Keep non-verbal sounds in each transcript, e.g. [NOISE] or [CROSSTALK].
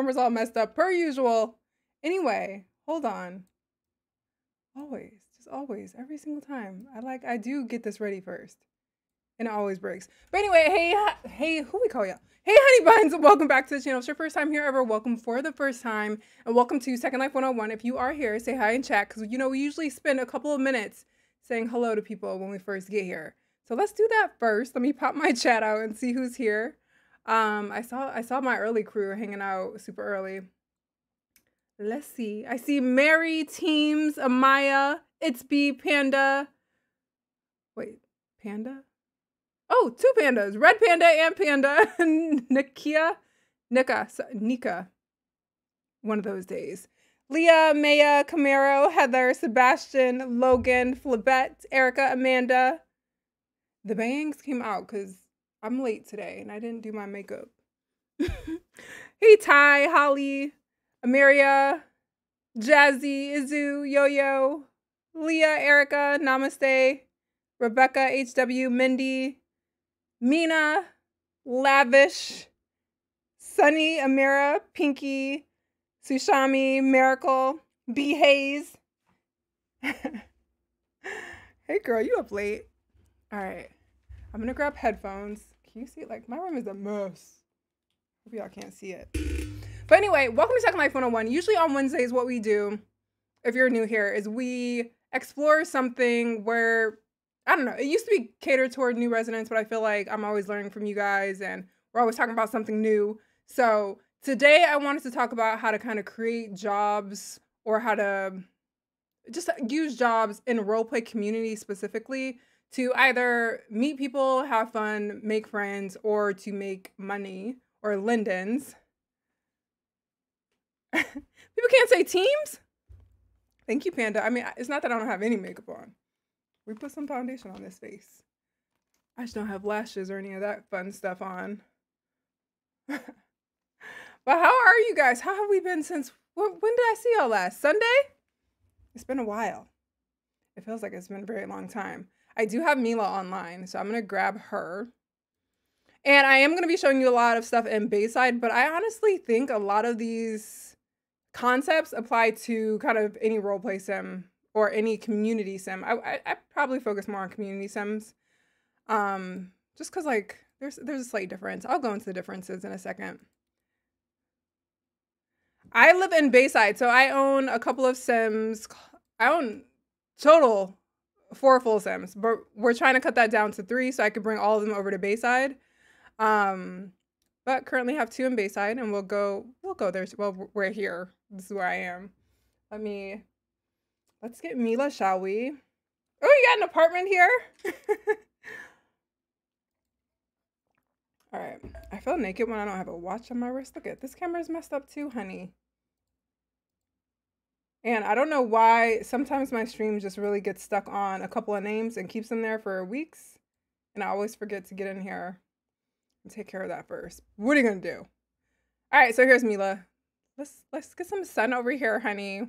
Camera's all messed up per usual. Anyway, hold on. Always, just always, every single time. I like, I do get this ready first. And it always breaks. But anyway, hey, hey, who we call ya? Hey, honey buns, [LAUGHS] welcome back to the channel. If it's your first time here ever, welcome for the first time. And welcome to Second Life 101. If you are here, say hi in chat. Because, you know, we usually spend a couple of minutes saying hello to people when we first get here. So let's do that first. Let me pop my chat out and see who's here. Um, I saw I saw my early crew hanging out super early. Let's see. I see Mary, Teams, Amaya, It's B, Panda. Wait, Panda? Oh, two pandas. Red Panda and Panda. [LAUGHS] Nikia. Nika. Nika. One of those days. Leah, Maya, Camaro, Heather, Sebastian, Logan, Flabette, Erica, Amanda. The bangs came out because I'm late today and I didn't do my makeup. [LAUGHS] hey, Ty, Holly, Ameria, Jazzy, Izu, Yo Yo, Leah, Erica, Namaste, Rebecca, HW, Mindy, Mina, Lavish, Sunny, Amira, Pinky, Sushami, Miracle, B Hayes. [LAUGHS] hey girl, you up late? All right. I'm gonna grab headphones. Can you see it? Like my room is a mess. Hope y'all can't see it. But anyway, welcome to Second Life 101. Usually on Wednesdays, what we do, if you're new here, is we explore something where I don't know. It used to be catered toward new residents, but I feel like I'm always learning from you guys, and we're always talking about something new. So today, I wanted to talk about how to kind of create jobs or how to just use jobs in roleplay community specifically to either meet people, have fun, make friends, or to make money or lindens. [LAUGHS] people can't say teams. Thank you, Panda. I mean, it's not that I don't have any makeup on. We put some foundation on this face. I just don't have lashes or any of that fun stuff on. [LAUGHS] but how are you guys? How have we been since wh- when did I see y'all last? Sunday? It's been a while. It feels like it's been a very long time. I do have Mila online, so I'm gonna grab her. And I am gonna be showing you a lot of stuff in Bayside, but I honestly think a lot of these concepts apply to kind of any roleplay sim or any community sim. I, I, I probably focus more on community sims, um, just because like there's there's a slight difference. I'll go into the differences in a second. I live in Bayside, so I own a couple of sims. I own total four full sims, but we're trying to cut that down to three so I could bring all of them over to Bayside. Um, but currently have two in Bayside, and we'll go we'll go there. Well, we're here. This is where I am. Let me let's get Mila, shall we? Oh, you got an apartment here. [LAUGHS] All right. I feel naked when I don't have a watch on my wrist. Look at this camera's messed up too, honey. And I don't know why sometimes my stream just really gets stuck on a couple of names and keeps them there for weeks. And I always forget to get in here and take care of that first. What are you gonna do? All right, so here's Mila. Let's let's get some sun over here, honey.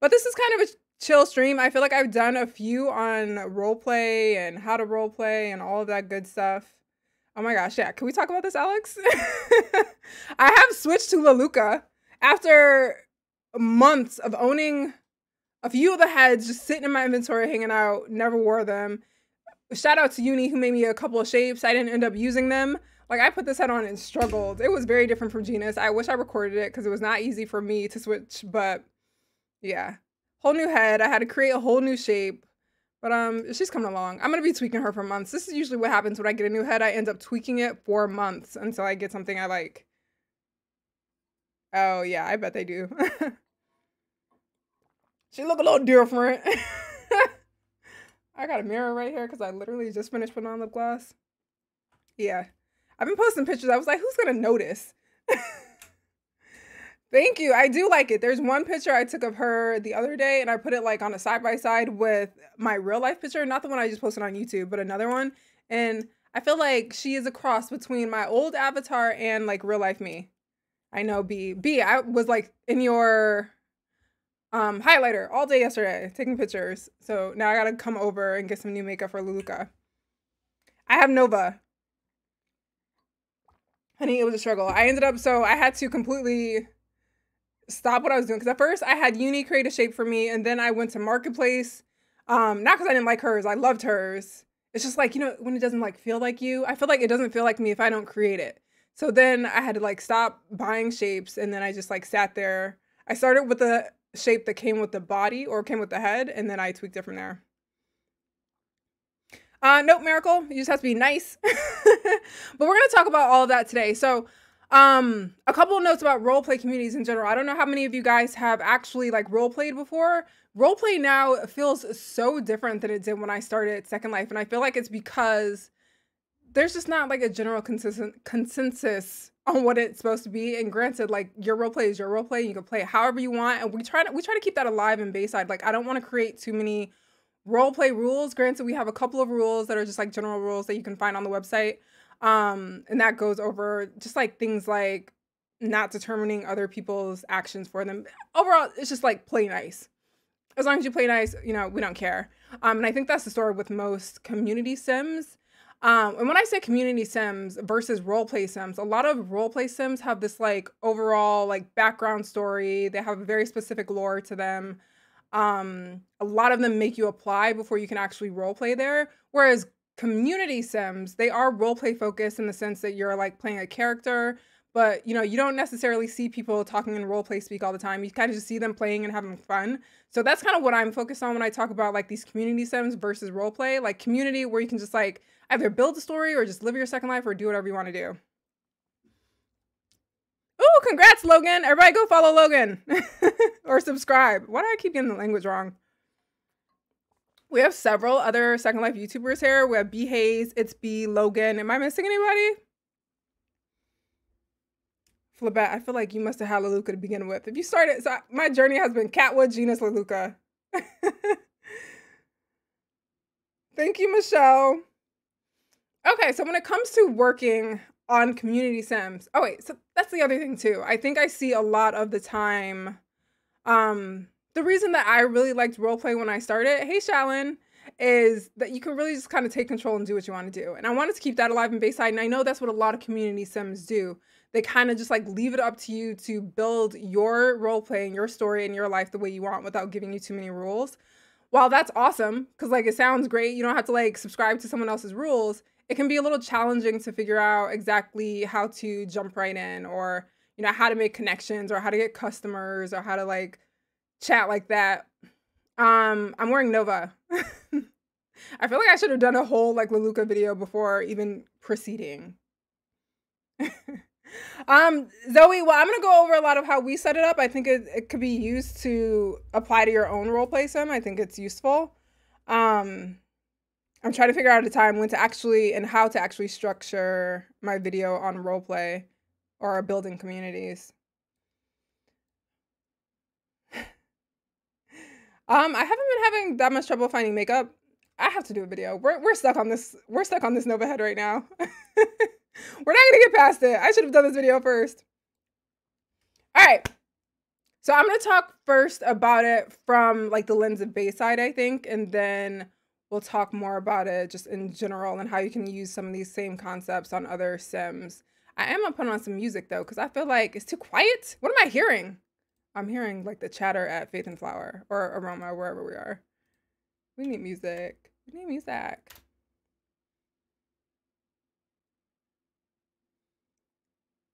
But this is kind of a chill stream. I feel like I've done a few on roleplay and how to roleplay and all of that good stuff. Oh my gosh, yeah. Can we talk about this, Alex? [LAUGHS] I have switched to LeLutka after months of owning a few of the heads just sitting in my inventory hanging out, never wore them. Shout out to Uni who made me a couple of shapes. I didn't end up using them. Like I put this head on and struggled. It was very different from Genus. I wish I recorded it because it was not easy for me to switch, but yeah. Whole new head. I had to create a whole new shape. But um she's coming along. I'm gonna be tweaking her for months. This is usually what happens when I get a new head. I end up tweaking it for months until I get something I like. Oh yeah, I bet they do. [LAUGHS] she look a little different. [LAUGHS] I got a mirror right here because I literally just finished putting on lip gloss. Yeah. I've been posting pictures. I was like, who's gonna notice? [LAUGHS] Thank you. I do like it. There's one picture I took of her the other day and I put it like on a side by side with my real life picture, not the one I just posted on YouTube, but another one. And I feel like she is a cross between my old avatar and like real life me. I know B. B, I was like in your um highlighter all day yesterday taking pictures. So now I gotta come over and get some new makeup for LeLutka. I have Nova. Honey, it was a struggle. I ended up so I had to completely stop what I was doing because at first I had Uni create a shape for me, and then I went to Marketplace. Um, not because I didn't like hers, I loved hers. It's just like you know when it doesn't like feel like you. I feel like it doesn't feel like me if I don't create it. So then I had to like stop buying shapes, and then I just like sat there. I started with the shape that came with the body or came with the head, and then I tweaked it from there. Uh, nope, Miracle. You just have to be nice. [LAUGHS] but we're gonna talk about all of that today. So um, a couple of notes about role play communities in general. I don't know how many of you guys have actually like role played before. Role play now feels so different than it did when I started Second Life, and I feel like it's because there's just not like a general consistent consensus on what it's supposed to be. And granted, like your role play is your role play, you can play it however you want, and we try to we try to keep that alive in Bayside. Like I don't want to create too many role play rules. Granted, we have a couple of rules that are just like general rules that you can find on the website. Um, and that goes over just like things like not determining other people's actions for them. Overall, it's just like play nice. As long as you play nice, you know, we don't care. Um, and I think that's the story with most community sims. Um, and when I say community sims versus role play sims, a lot of role play sims have this like overall like background story. They have a very specific lore to them. Um, a lot of them make you apply before you can actually role play there. Whereas community sims, they are role play focused in the sense that you're like playing a character, but you know, you don't necessarily see people talking in role play speak all the time. You kind of just see them playing and having fun. So that's kind of what I'm focused on when I talk about like these community sims versus role play, like community where you can just like either build a story or just live your second life or do whatever you want to do. Oh, congrats, Logan. Everybody go follow Logan [LAUGHS] or subscribe. Why do I keep getting the language wrong? We have several other Second Life YouTubers here. We have B Hayes, It's B, Logan. Am I missing anybody? Flabette, I feel like you must have had LeLutka to begin with. If you started, so my journey has been Catwa, Genus, LeLutka. Thank you, Michelle. Okay, so when it comes to working on community sims, oh wait, so that's the other thing too. I think I see a lot of the time um the reason that I really liked roleplay when I started, hey Shalyn, is that you can really just kind of take control and do what you want to do. And I wanted to keep that alive in Bayside. And I know that's what a lot of community sims do. They kind of just like leave it up to you to build your role playing, your story, and your life the way you want without giving you too many rules. While that's awesome, because like it sounds great, you don't have to like subscribe to someone else's rules. It can be a little challenging to figure out exactly how to jump right in or, you know, how to make connections or how to get customers or how to like chat like that. Um, I'm wearing Nova. [LAUGHS] I feel like I should have done a whole like LeLutka video before even proceeding. [LAUGHS] um, Zoe, well, I'm gonna go over a lot of how we set it up. I think it, it could be used to apply to your own role play sim. I think it's useful. Um, I'm trying to figure out a time when to actually and how to actually structure my video on role play or building communities. [LAUGHS] Um, I haven't been having that much trouble finding makeup. I have to do a video. We're we're stuck on this. We're stuck on this Nova head right now. [LAUGHS] we're not gonna get past it. I should have done this video first. All right. So I'm gonna talk first about it from like the lens of Bayside, I think, and then we'll talk more about it just in general and how you can use some of these same concepts on other sims. I am gonna put on some music though, because I feel like it's too quiet. What am I hearing? I'm hearing like the chatter at Faith and Flower or Aroma, wherever we are. We need music. We need music.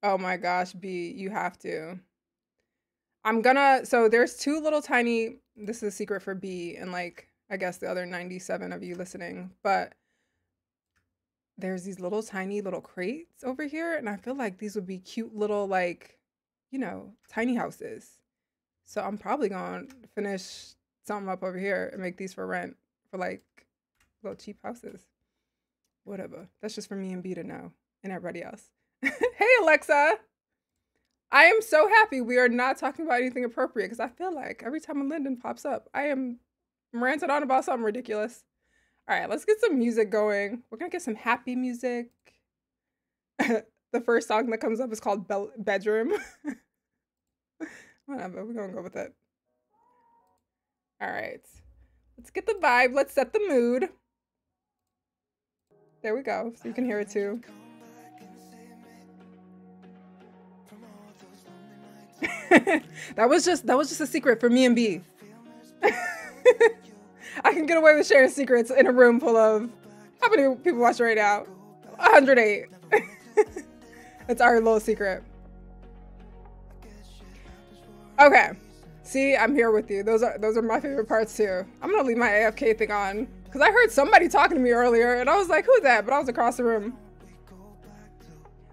Oh my gosh, B, you have to. I'm gonna, so there's two little tiny, this is a secret for B and like, I guess the other 97 of you listening, but there's these little tiny little crates over here. And I feel like these would be cute little, like, you know, tiny houses. So I'm probably gonna finish something up over here and make these for rent for like little cheap houses. Whatever. That's just for me and B to know and everybody else. [LAUGHS] hey, Alexa. I am so happy we are not talking about anything appropriate because I feel like every time a Linden pops up, I am ranting on about something ridiculous. All right, let's get some music going. We're gonna get some happy music. [LAUGHS] the first song that comes up is called Be- Bedroom. [LAUGHS] Whatever, we're gonna go with it. All right, let's get the vibe. Let's set the mood. There we go, so you can hear it too. [LAUGHS] that was just that was just a secret for me and B. [LAUGHS] I can get away with sharing secrets in a room full of how many people watch right now? 108. That's [LAUGHS] our little secret. Okay. See, I'm here with you. Those are those are my favorite parts too. I'm gonna leave my AFK thing on because I heard somebody talking to me earlier, and I was like, "Who's that?" But I was across the room.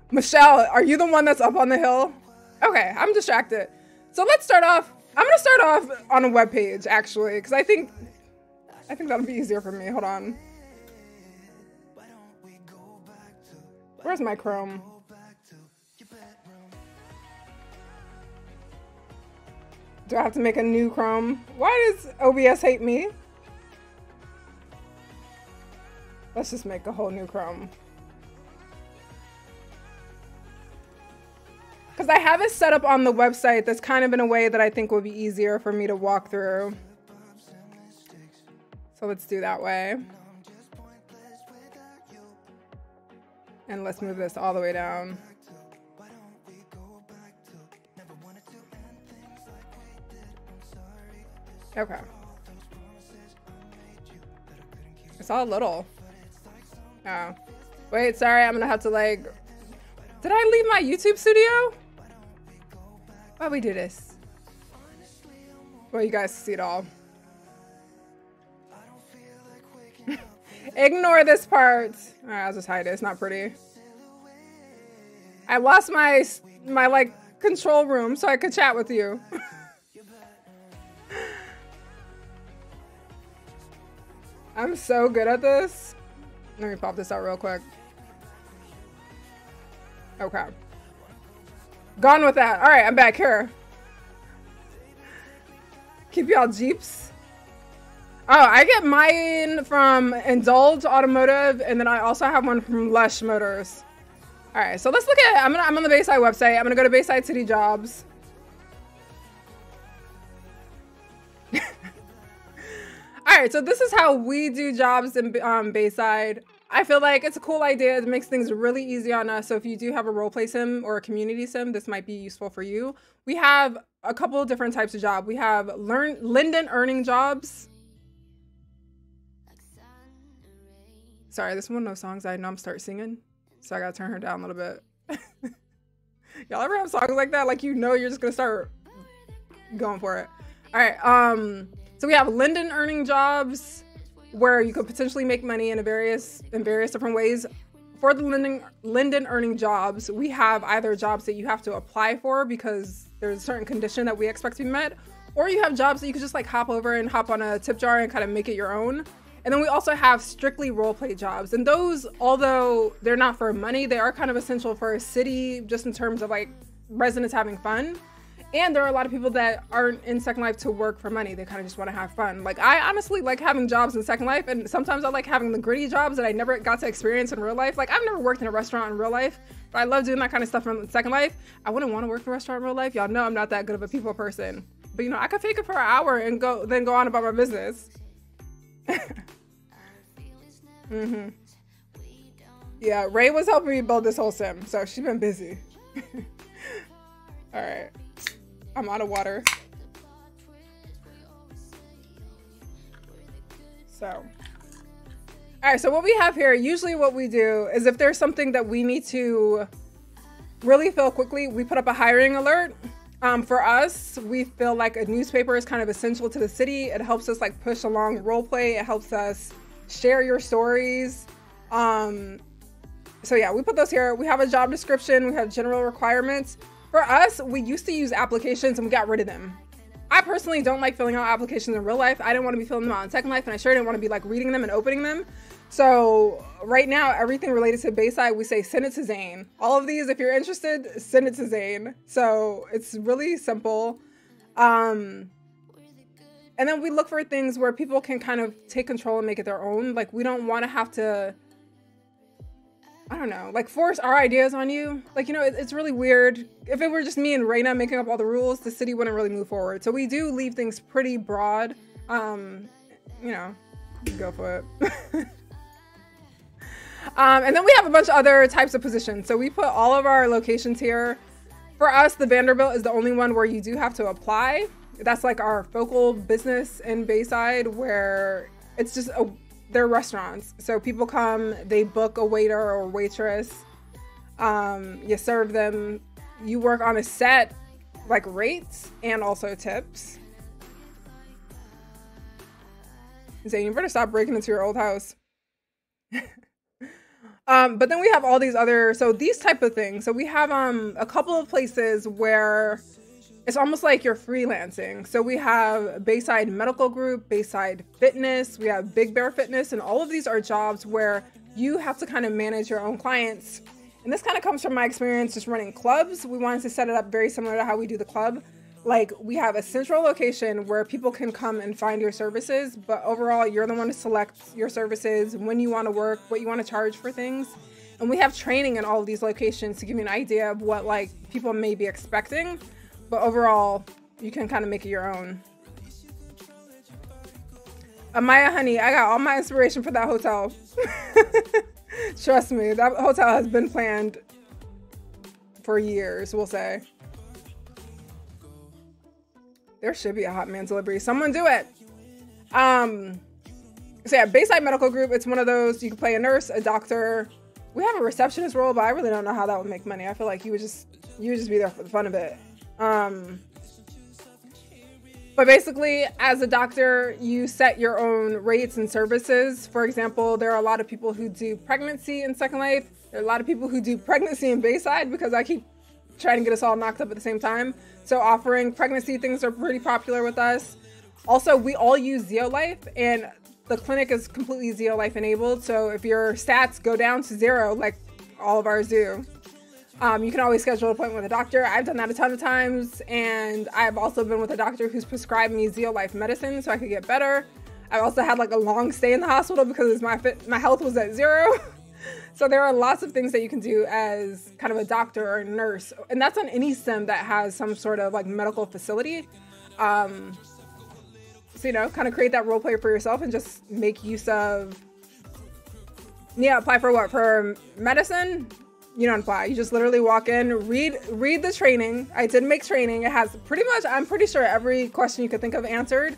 Michelle, are you the one that's up on the hill? Okay, I'm distracted. So let's start off. I'm gonna start off on a web page actually, because I think I think that'll be easier for me. Hold on. Where's my Chrome? Do I have to make a new Chrome? Why does OBS hate me? Let's just make a whole new Chrome. Because I have it set up on the website that's kind of in a way that I think would be easier for me to walk through. So let's do that way. And let's move this all the way down. Okay. It's all little. Oh. Wait, sorry, I'm gonna have to like... Did I leave my YouTube studio? Why we do this? Well, you guys see it all. [LAUGHS] Ignore this part. Alright, I'll just hide it. It's not pretty. I lost my, my like, control room so I could chat with you. [LAUGHS] I'm so good at this. Let me pop this out real quick. Okay. Gone with that. All right, I'm back here. Keep y'all Jeeps. Oh, I get mine from Indulge Automotive, and then I also have one from Lush Motors. All right, so let's look at. I'm gonna. I'm on the Bayside website. I'm gonna go to Bayside City Jobs. [LAUGHS] All right, so this is how we do jobs in um, Bayside. I feel like it's a cool idea. It makes things really easy on us. So if you do have a role play sim or a community sim, this might be useful for you. We have a couple of different types of job. We have learn Linden earning jobs. Sorry, this is one of those songs I know I'm start singing. So I gotta turn her down a little bit. [LAUGHS] Y'all ever have songs like that? Like you know you're just gonna start going for it. All right, um, so we have Linden earning jobs where you could potentially make money in a various in various different ways. For the lending Linden earning jobs, we have either jobs that you have to apply for because there's a certain condition that we expect to be met, or you have jobs that you could just like hop over and hop on a tip jar and kind of make it your own. And then we also have strictly role play jobs. And those, although they're not for money, they are kind of essential for a city just in terms of like residents having fun. And there are a lot of people that aren't in Second Life to work for money. They kind of just want to have fun. Like I honestly like having jobs in Second Life, and sometimes I like having the gritty jobs that I never got to experience in real life. Like I've never worked in a restaurant in real life, but I love doing that kind of stuff in Second Life. I wouldn't want to work in a restaurant in real life. Y'all know I'm not that good of a people person. But you know, I could fake it for an hour and go then go on about my business. [LAUGHS] mm-hmm. Yeah, Ray was helping me build this whole sim, so she's been busy. [LAUGHS] All right. I'm out of water. So, all right, so what we have here, usually what we do is if there's something that we need to really fill quickly, we put up a hiring alert. Um, for us, we feel like a newspaper is kind of essential to the city. It helps us like push along role play. It helps us share your stories. Um, so yeah, we put those here. We have a job description. We have general requirements. For us, we used to use applications and we got rid of them. I personally don't like filling out applications in real life. I didn't want to be filling them out in Second Life, and I sure didn't want to be like reading them and opening them. So right now, everything related to Bayside, we say send it to Zane. All of these, if you're interested, send it to Zane. So it's really simple. Um, and then we look for things where people can kind of take control and make it their own. Like we don't want to have to I don't know, like force our ideas on you. Like, you know, it, it's really weird. If it were just me and Reina making up all the rules, the city wouldn't really move forward. So we do leave things pretty broad. Um, you know, go for it. [LAUGHS] um, and then we have a bunch of other types of positions. So we put all of our locations here. For us, the Vanderbuilt is the only one where you do have to apply. That's like our focal business in Bayside where it's just a they're restaurants. So people come, they book a waiter or waitress. Um, you serve them. You work on a set, like rates and also tips. Zane, you better stop breaking into your old house. [LAUGHS] um, but then we have all these other, so these type of things. So we have um a couple of places where it's almost like you're freelancing. So we have Bayside Medical Group, Bayside Fitness, we have Big Bear Fitness, and all of these are jobs where you have to kind of manage your own clients. And this kind of comes from my experience just running clubs. We wanted to set it up very similar to how we do the club. Like we have a central location where people can come and find your services, but overall, you're the one to select your services, when you want to work, what you want to charge for things. And we have training in all of these locations to give you an idea of what like people may be expecting. But overall, you can kind of make it your own. Amaya, honey, I got all my inspiration for that hotel. [LAUGHS] Trust me, that hotel has been planned for years, we'll say. There should be a hot man delivery. Someone do it. Um, so yeah, Bayside Medical Group, it's one of those you can play a nurse, a doctor. We have a receptionist role, but I really don't know how that would make money. I feel like you would just you would just be there for the fun of it. Um, but basically, as a doctor, you set your own rates and services. For example, there are a lot of people who do pregnancy in Second Life. There are a lot of people who do pregnancy in Bayside because I keep trying to get us all knocked up at the same time. So offering pregnancy things are pretty popular with us. Also, we all use Xeolife and the clinic is completely Xeolife enabled. So if your stats go down to zero, like all of ours do, um, you can always schedule an appointment with a doctor. I've done that a ton of times, and I've also been with a doctor who's prescribed me Xeolife medicine so I could get better. I also had like a long stay in the hospital because my fit, my health was at zero. [LAUGHS] so there are lots of things that you can do as kind of a doctor or a nurse, and that's on any sim that has some sort of like medical facility. Um, so you know, kind of create that role play for yourself and just make use of. Yeah, apply for what? For medicine, you don't apply. You just literally walk in, read read the training. I did make training. It has pretty much I'm pretty sure every question you could think of answered.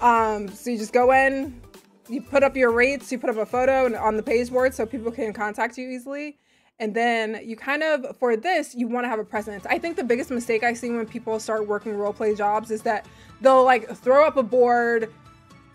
Um, so you just go in, you put up your rates, you put up a photo on the page board so people can contact you easily. And then you kind of for this, you want to have a presence. I think the biggest mistake I see when people start working role play jobs is that they'll like throw up a board,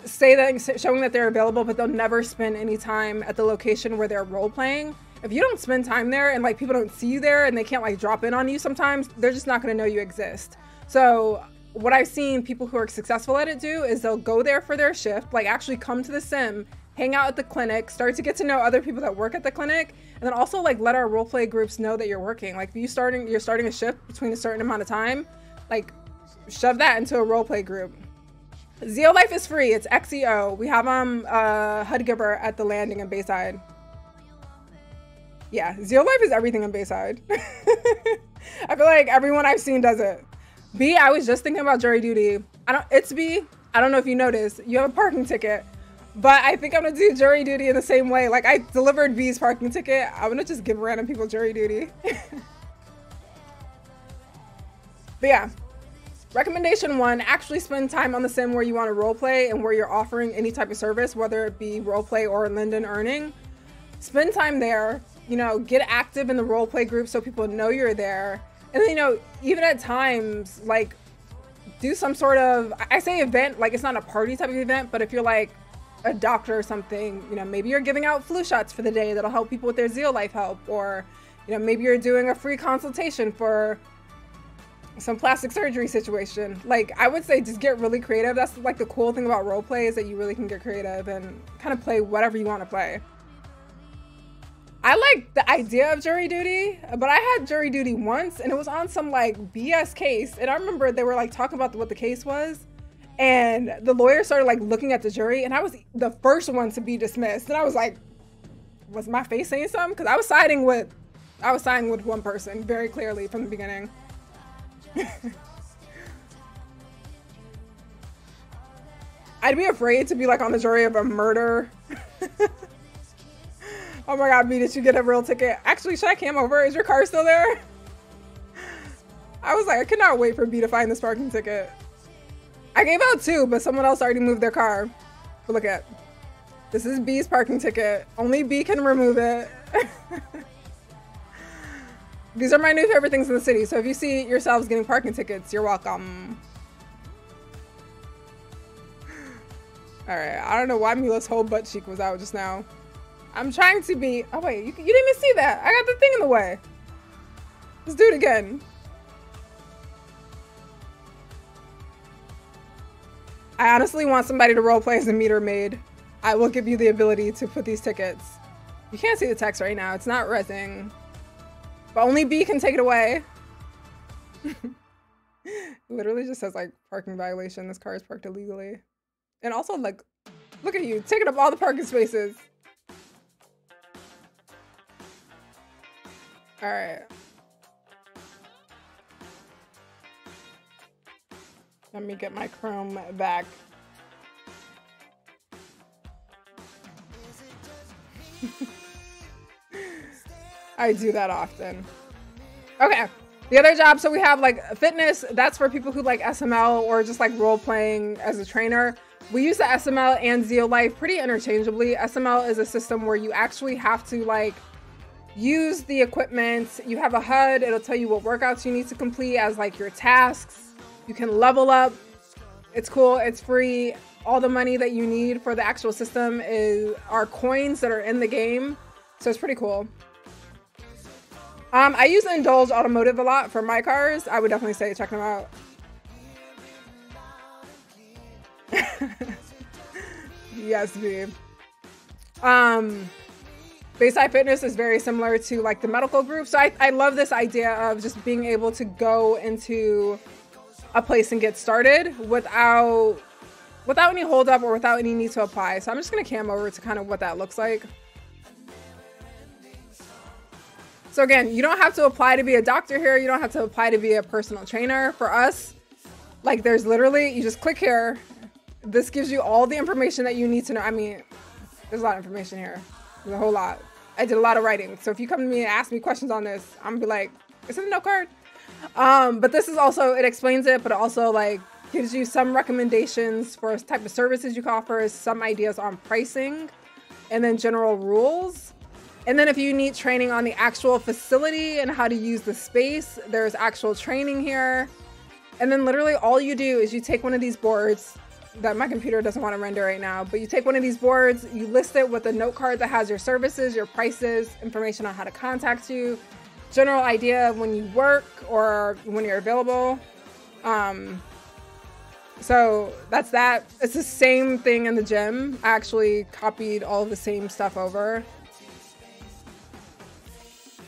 say that showing that they're available, but they'll never spend any time at the location where they're role playing if you don't spend time there and like people don't see you there and they can't like drop in on you sometimes, they're just not going to know you exist. So, what I've seen people who are successful at it do is they'll go there for their shift, like actually come to the sim, hang out at the clinic, start to get to know other people that work at the clinic, and then also like let our role play groups know that you're working. Like if you starting you're starting a shift between a certain amount of time, Like, shove that into a roleplay group. Xeo Life is free. It's XEO. We have um uh HUD giver at the landing in Bayside. Yeah, Xeo Life is everything in Bayside. [LAUGHS] I feel like everyone I've seen does it. B, I was just thinking about jury duty. I don't it's B. I don't know if you noticed. You have a parking ticket. But I think I'm gonna do jury duty in the same way. Like I delivered B's parking ticket. I'm gonna just give random people jury duty. [LAUGHS] but yeah. Recommendation one, actually spend time on the sim where you want to roleplay and where you're offering any type of service, whether it be roleplay or Linden earning. Spend time there, you know, get active in the roleplay group so people know you're there. And then, you know, even at times, like, do some sort of, I say event, like it's not a party type of event, but if you're like a doctor or something, you know, maybe you're giving out flu shots for the day that'll help people with their Xeo Life help, or, you know, maybe you're doing a free consultation for some plastic surgery situation. Like I would say just get really creative. That's like the cool thing about role play is that you really can get creative and kind of play whatever you want to play. I like the idea of jury duty, but I had jury duty once and it was on some like BS case. And I remember they were like talking about what the case was. And the lawyer started like looking at the jury and I was the first one to be dismissed. And I was like, was my face saying something? Because I was siding with I was siding with one person very clearly from the beginning. [LAUGHS] I'd be afraid to be like on the jury of a murder. [LAUGHS] oh my god, B, did you get a real ticket? Actually, should I cam over? Is your car still there? [LAUGHS] I was like, I cannot wait for B to find this parking ticket. I gave out two, but someone else already moved their car. But look at this is B's parking ticket. Only B can remove it. [LAUGHS] These are my new favorite things in the city. So if you see yourselves getting parking tickets, you're welcome. [LAUGHS] All right, I don't know why Mila's whole butt cheek was out just now. I'm trying to be, oh wait, you, you didn't even see that. I got the thing in the way. Let's do it again. I honestly want somebody to roleplay as a meter maid. I will give you the ability to put these tickets. You can't see the text right now. It's not resing. But only B can take it away. [LAUGHS] literally just says like parking violation. This car is parked illegally. And also like, look at you taking up all the parking spaces. All right. Let me get my Chrome back. [LAUGHS] I do that often. Okay. The other job, so we have like fitness, that's for people who like SML or just like role playing as a trainer. We use the SML and Xeo Life pretty interchangeably. SML is a system where you actually have to like use the equipment. You have a HUD, it'll tell you what workouts you need to complete as like your tasks. You can level up. It's cool, it's free. All the money that you need for the actual system is are coins that are in the game. So it's pretty cool. Um, I use Indulge Automotive a lot for my cars. I would definitely say check them out. [LAUGHS] yes, babe. Um, Bayside Fitness is very similar to like the medical group. So I, I love this idea of just being able to go into a place and get started without without any holdup or without any need to apply. So I'm just gonna cam over to kind of what that looks like. So again, you don't have to apply to be a doctor here. You don't have to apply to be a personal trainer. For us, like there's literally, you just click here. This gives you all the information that you need to know. I mean, there's a lot of information here. There's a whole lot. I did a lot of writing. So if you come to me and ask me questions on this, I'm gonna be like, is it a note card? Um, but this is also, it explains it, but it also like gives you some recommendations for type of services you can offer, some ideas on pricing, and then general rules. And then if you need training on the actual facility and how to use the space, there's actual training here. And then literally all you do is you take one of these boards that my computer doesn't want to render right now, but you take one of these boards, you list it with a note card that has your services, your prices, information on how to contact you, general idea of when you work or when you're available. Um, so that's that. It's the same thing in the gym. I actually copied all the same stuff over.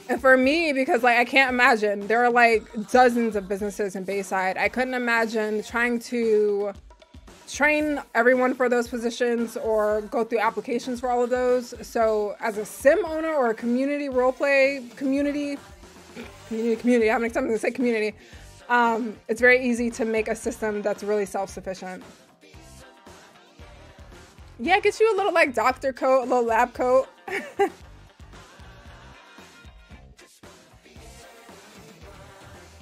And for me, because like I can't imagine, there are like dozens of businesses in Bayside. I couldn't imagine trying to train everyone for those positions or go through applications for all of those. So as a sim owner or a community role play community, community, community, I'm something to say community. Um, it's very easy to make a system that's really self-sufficient. Yeah, get you a little like doctor coat, a little lab coat. [LAUGHS]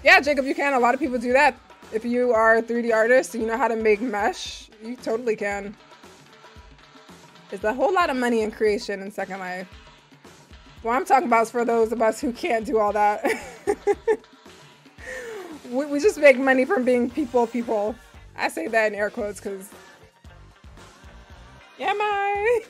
yeah, Jacob, you can. A lot of people do that. If you are a 3D artist and you know how to make mesh, you totally can. There's a whole lot of money in creation in Second Life. What I'm talking about is for those of us who can't do all that. [LAUGHS] we, we just make money from being people people. I say that in air quotes because Am I?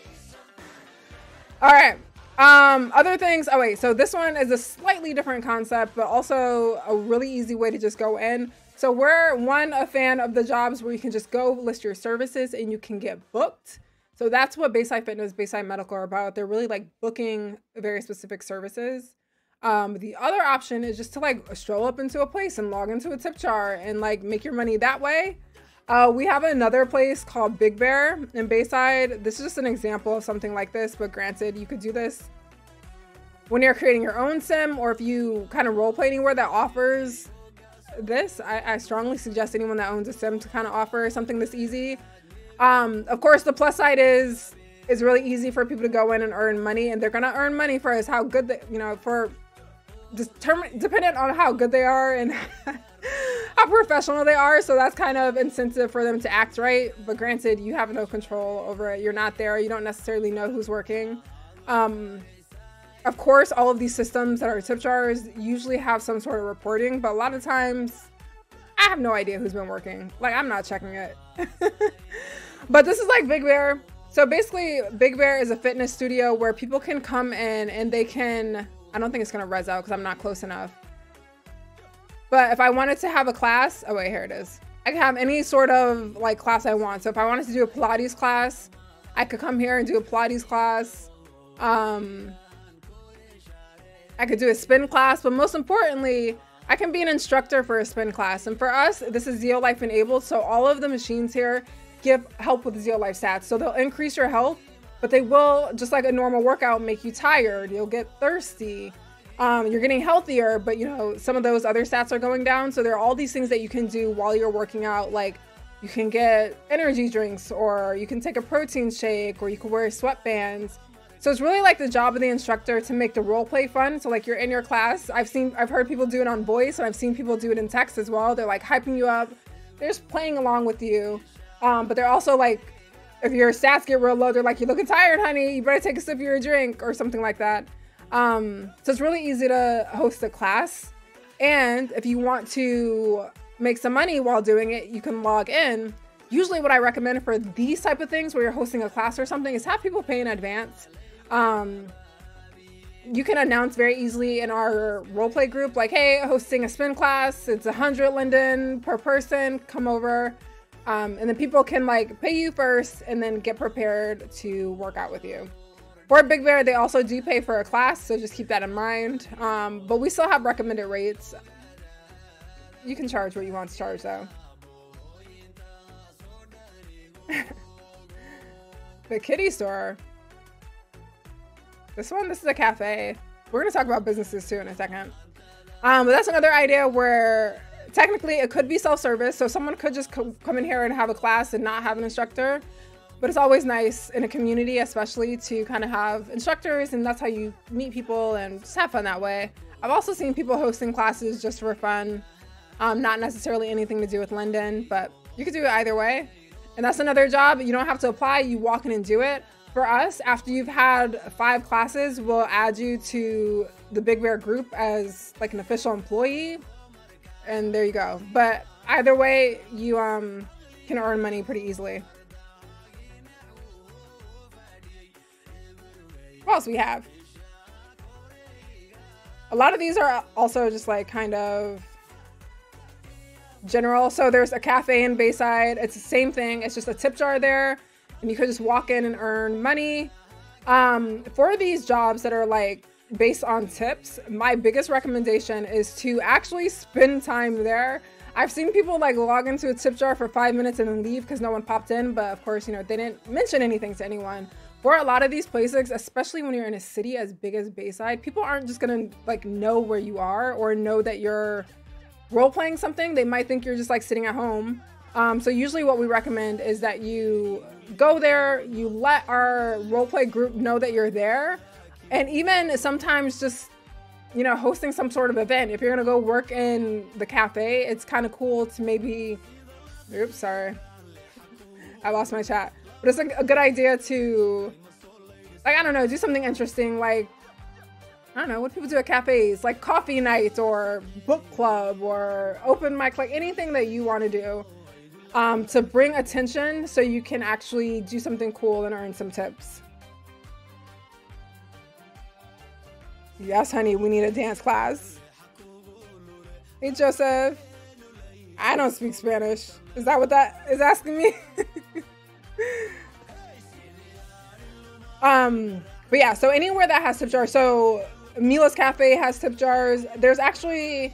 [LAUGHS] All right. Um, other things. Oh wait, so this one is a slightly different concept, but also a really easy way to just go in. So we're one a fan of the jobs where you can just go list your services and you can get booked. So that's what Bayside Fitness, Bayside Medical are about. They're really like booking very specific services. Um, the other option is just to like stroll up into a place and log into a tip jar and like make your money that way. Uh, we have another place called Big Bear in Bayside. This is just an example of something like this, but granted, you could do this when you're creating your own sim or if you kind of role play anywhere that offers this. I, I strongly suggest anyone that owns a sim to kind of offer something this easy. Um, of course, the plus side is it's really easy for people to go in and earn money, and they're gonna earn money for us how good they, you know, for just determine dependent on how good they are and [LAUGHS] how professional they are. So that's kind of incentive for them to act right. But granted, you have no control over it. You're not there. You don't necessarily know who's working. Um, of course, all of these systems that are tip jars usually have some sort of reporting, but a lot of times I have no idea who's been working. Like, I'm not checking it. [LAUGHS] but this is like Big Bear. So basically, Big Bear is a fitness studio where people can come in and they can. I don't think it's gonna res out because I'm not close enough. But if I wanted to have a class, oh wait, here it is. I can have any sort of like class I want. So if I wanted to do a Pilates class, I could come here and do a Pilates class. Um, I could do a spin class, but most importantly, I can be an instructor for a spin class. And for us, this is Xeolife enabled. So all of the machines here give help with Xeolife stats. So they'll increase your health, but they will, just like a normal workout, make you tired. You'll get thirsty um, you're getting healthier, but you know, some of those other stats are going down. So there are all these things that you can do while you're working out. Like you can get energy drinks, or you can take a protein shake, or you can wear sweatbands. So it's really like the job of the instructor to make the role play fun. So like you're in your class. I've seen, I've heard people do it on voice, and I've seen people do it in text as well. They're like hyping you up. They're just playing along with you. Um, but they're also like, if your stats get real low, they're like, "You're looking tired, honey. You better take a sip of your drink," or something like that. Um, so it's really easy to host a class. And if you want to make some money while doing it, you can log in. Usually what I recommend for these type of things where you're hosting a class or something is have people pay in advance. Um, you can announce very easily in our roleplay group, like, hey, hosting a spin class. It's a hundred Linden per person. Come over. Um, and then people can like pay you first and then get prepared to work out with you. For Big Bear, they also do pay for a class, so just keep that in mind. Um, but we still have recommended rates. You can charge what you want to charge, though. [LAUGHS] the kitty store. This one, this is a cafe. We're going to talk about businesses too in a second. Um, but that's another idea where technically it could be self-service. So someone could just co come in here and have a class and not have an instructor. But it's always nice in a community, especially to kind of have instructors, and that's how you meet people and just have fun that way. I've also seen people hosting classes just for fun, um, not necessarily anything to do with Linden, but you could do it either way. And that's another job. You don't have to apply, you walk in and do it. For us, after you've had five classes, we'll add you to the Big Bear group as like an official employee. And there you go. But either way, you um, can earn money pretty easily. What else we have? A lot of these are also just like kind of general. So there's a cafe in Bayside. It's the same thing. It's just a tip jar there. And you could just walk in and earn money. Um, for these jobs that are like based on tips, my biggest recommendation is to actually spend time there. I've seen people like log into a tip jar for five minutes and then leave because no one popped in, but of course, you know, they didn't mention anything to anyone. For a lot of these places, especially when you're in a city as big as Bayside, people aren't just gonna like know where you are or know that you're role playing something. They might think you're just like sitting at home. Um, so usually what we recommend is that you go there, you let our role play group know that you're there, and even sometimes just you know hosting some sort of event. If you're gonna go work in the cafe, it's kind of cool to maybe. Oops, sorry, I lost my chat. But it's like a good idea to, like I don't know, do something interesting like. I don't know what people do at cafes, like coffee night or book club or open mic, like anything that you want to do um, to bring attention so you can actually do something cool and earn some tips. Yes, honey, we need a dance class. Hey, Joseph. I don't speak Spanish. Is that what that is asking me? [LAUGHS] um, but yeah, so anywhere that has tip jars. So Meela's Cafe has tip jars. There's actually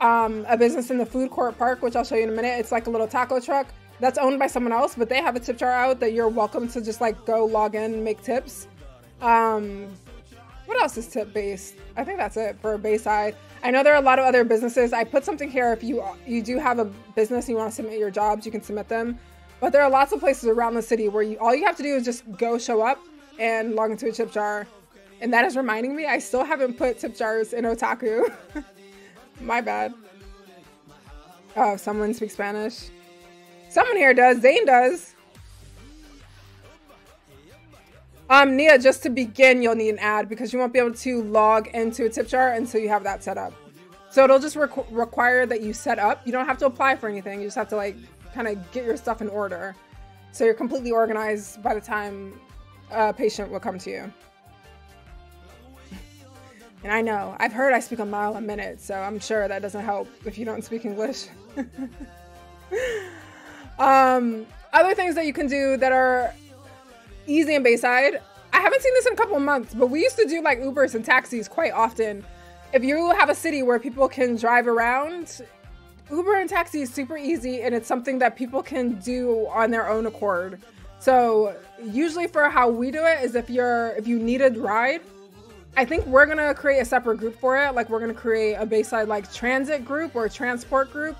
um, a business in the food court park, which I'll show you in a minute. It's like a little taco truck that's owned by someone else, but they have a tip jar out that you're welcome to just like go log in make tips. Um, what else is tip based? I think that's it for Bayside. I know there are a lot of other businesses. I put something here if you you do have a business and you want to submit your jobs, you can submit them. But there are lots of places around the city where you all you have to do is just go show up and log into a tip jar. And that is reminding me, I still haven't put tip jars in Otaku. [LAUGHS] My bad. Oh, someone speaks Spanish. Someone here does. Zane does. Um, Nia, just to begin, you'll need an ad because you won't be able to log into a tip jar until you have that set up. So it'll just requ require that you set up. You don't have to apply for anything. You just have to like kind of get your stuff in order. So you're completely organized by the time a patient will come to you. And I know, I've heard I speak a mile a minute, so I'm sure that doesn't help if you don't speak English. [LAUGHS] um, other things that you can do that are easy in Bayside. I haven't seen this in a couple months, but we used to do like Ubers and taxis quite often. If you have a city where people can drive around, Uber and taxi is super easy and it's something that people can do on their own accord. So usually for how we do it is if you're if you need a ride, I think we're gonna create a separate group for it. Like we're gonna create a Bayside like transit group or transport group.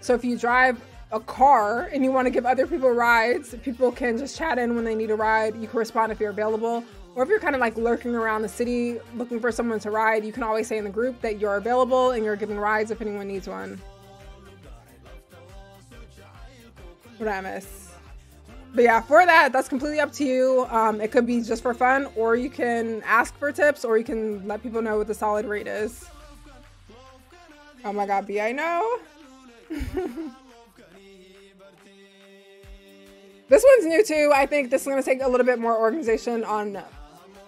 So if you drive a car and you want to give other people rides, people can just chat in when they need a ride. You can respond if you're available. Or if you're kind of like lurking around the city looking for someone to ride, you can always say in the group that you're available and you're giving rides if anyone needs one. What? But yeah, for that, that's completely up to you. Um, it could be just for fun, or you can ask for tips, or you can let people know what the solid rate is. Oh my god, B, I know. [LAUGHS] this one's new too. I think this is going to take a little bit more organization on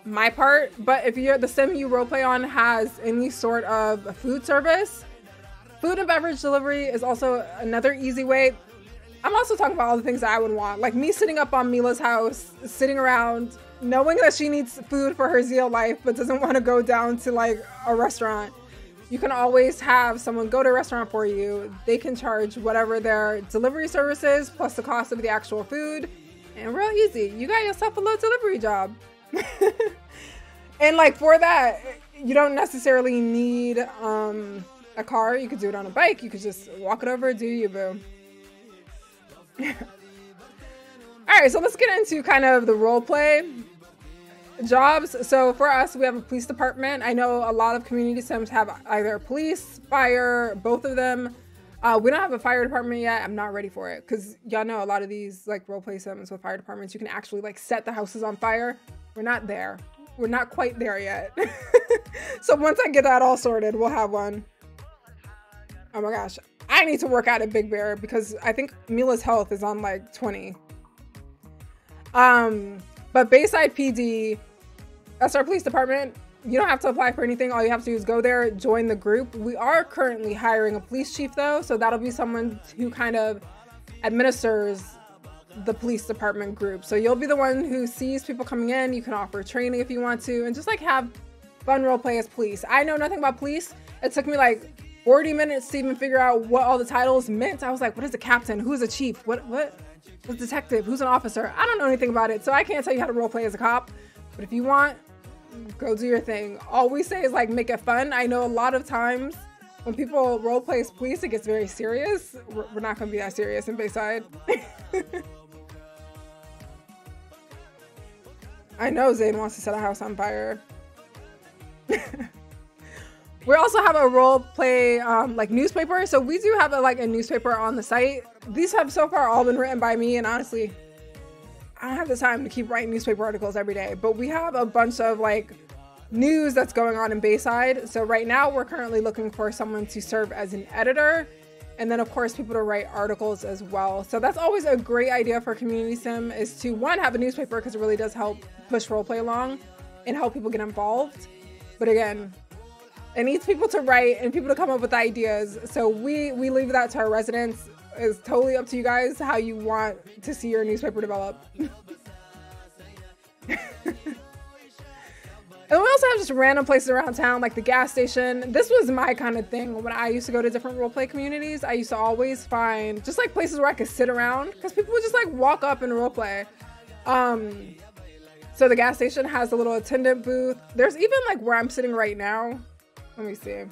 my part. But if you're the sim you roleplay on has any sort of food service, food and beverage delivery is also another easy way. I'm also talking about all the things I would want. Like me sitting up on Meela's house, sitting around, knowing that she needs food for her Xeo Life, but doesn't want to go down to like a restaurant. You can always have someone go to a restaurant for you. They can charge whatever their delivery services plus the cost of the actual food. And real easy. You got yourself a little delivery job. [LAUGHS] and like for that, you don't necessarily need um, a car. You could do it on a bike. You could just walk it over, do you, boo. [LAUGHS] All right, so let's get into kind of the role play jobs. So for us, we have a police department. I know a lot of community sims have either police, fire, both of them. Uh, we don't have a fire department yet. I'm not ready for it because y'all know a lot of these like role play sims with fire departments, you can actually like set the houses on fire. We're not there. We're not quite there yet. [LAUGHS] so once I get that all sorted, we'll have one. Oh my gosh. I need to work out at Big Bear because I think Meela's health is on like 20. Um, but Bayside PD, that's our police department. You don't have to apply for anything. All you have to do is go there, join the group. We are currently hiring a police chief though, so that'll be someone who kind of administers the police department group. So you'll be the one who sees people coming in. You can offer training if you want to, and just like have fun role play as police. I know nothing about police. It took me like 40 minutes to even figure out what all the titles meant. I was like, what is a captain? Who's a chief? What what? What's a detective? Who's an officer? I don't know anything about it, so I can't tell you how to role play as a cop. But if you want, go do your thing. All we say is like make it fun. I know a lot of times when people role play as police, it gets very serious. We're, we're not gonna be that serious in Bayside. [LAUGHS] I know Zane wants to set a house on fire. [LAUGHS] we also have a role play um, like newspaper. So we do have a, like a newspaper on the site. These have so far all been written by me, and honestly, I don't have the time to keep writing newspaper articles every day. But we have a bunch of like news that's going on in Bayside. So right now we're currently looking for someone to serve as an editor and then of course people to write articles as well. So that's always a great idea for community sim is to one have a newspaper because it really does help push roleplay along and help people get involved. But again, it needs people to write and people to come up with ideas. So we we leave that to our residents. It's totally up to you guys how you want to see your newspaper develop. [LAUGHS] And we also have just random places around town, like the gas station. This was my kind of thing when I used to go to different roleplay communities. I used to always find just like places where I could sit around because people would just like walk up and roleplay. Um, so the gas station has a little attendant booth. There's even like where I'm sitting right now. Let me see.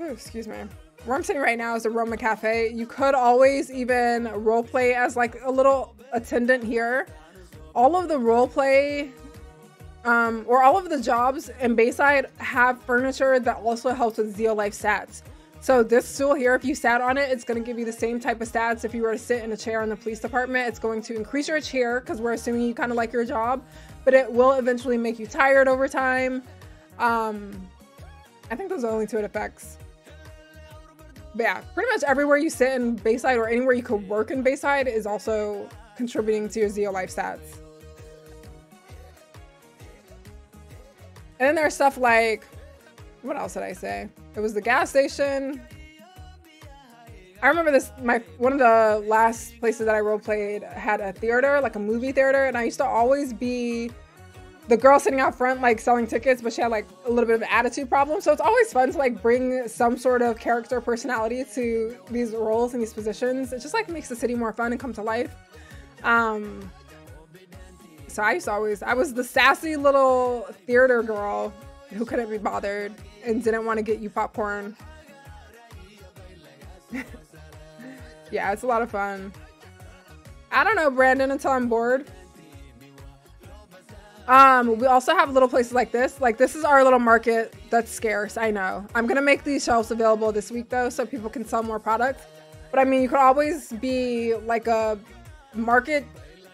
Ooh, excuse me. Where I'm sitting right now is a Roma Cafe. You could always even role play as like a little attendant here all of the role play um, or all of the jobs in Bayside have furniture that also helps with Xeo Life stats. So this stool here, if you sat on it, it's going to give you the same type of stats if you were to sit in a chair in the police department. It's going to increase your chair because we're assuming you kind of like your job, but it will eventually make you tired over time. Um, I think those are the only two it affects. But yeah, pretty much everywhere you sit in Bayside or anywhere you could work in Bayside is also contributing to your Xeo Life stats. And then there's stuff like, what else did I say? It was the gas station. I remember this, my one of the last places that I role played had a theater, like a movie theater, and I used to always be the girl sitting out front, like selling tickets, but she had like a little bit of an attitude problem. So it's always fun to like bring some sort of character personality to these roles and these positions. It just like makes the city more fun and come to life. Um, so I used to always, I was the sassy little theater girl who couldn't be bothered and didn't want to get you popcorn. [LAUGHS] yeah, it's a lot of fun. I don't know, Brandon, until I'm bored. Um, we also have little places like this. Like this is our little market that's scarce. I know. I'm gonna make these shelves available this week though, so people can sell more products. But I mean, you could always be like a market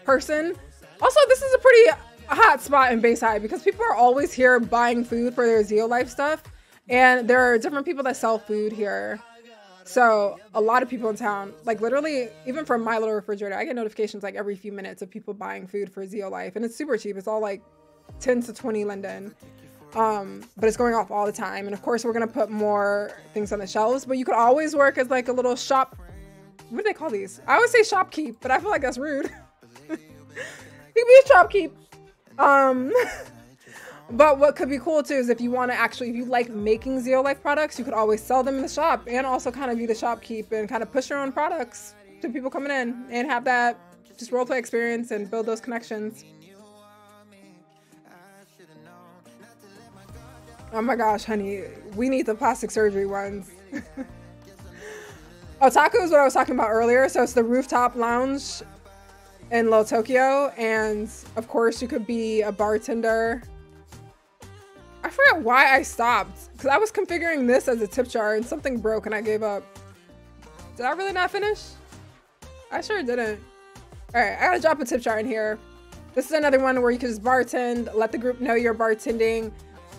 person. Also, this is a pretty hot spot in Bayside because people are always here buying food for their Xeo Life stuff. And there are different people that sell food here. So a lot of people in town, like literally, even from my little refrigerator, I get notifications like every few minutes of people buying food for Xeo Life, and it's super cheap. It's all like 10 to 20 Linden. Um, but it's going off all the time. And of course, we're gonna put more things on the shelves. But you could always work as like a little shop what do they call these? I always say shopkeep, but I feel like that's rude. [LAUGHS] you can be a shopkeep. Um, [LAUGHS] but what could be cool too is if you want to actually, if you like making Xeo Life products, you could always sell them in the shop and also kind of be the shopkeep and kind of push your own products to people coming in and have that just roleplay experience and build those connections. Oh my gosh, honey, we need the plastic surgery ones. [LAUGHS] Otaku is what I was talking about earlier. So it's the rooftop lounge in Little Tokyo. And of course, you could be a bartender. I forgot why I stopped. Because I was configuring this as a tip jar and something broke and I gave up. Did I really not finish? I sure didn't. Alright, I gotta drop a tip jar in here. This is another one where you can just bartend, let the group know you're bartending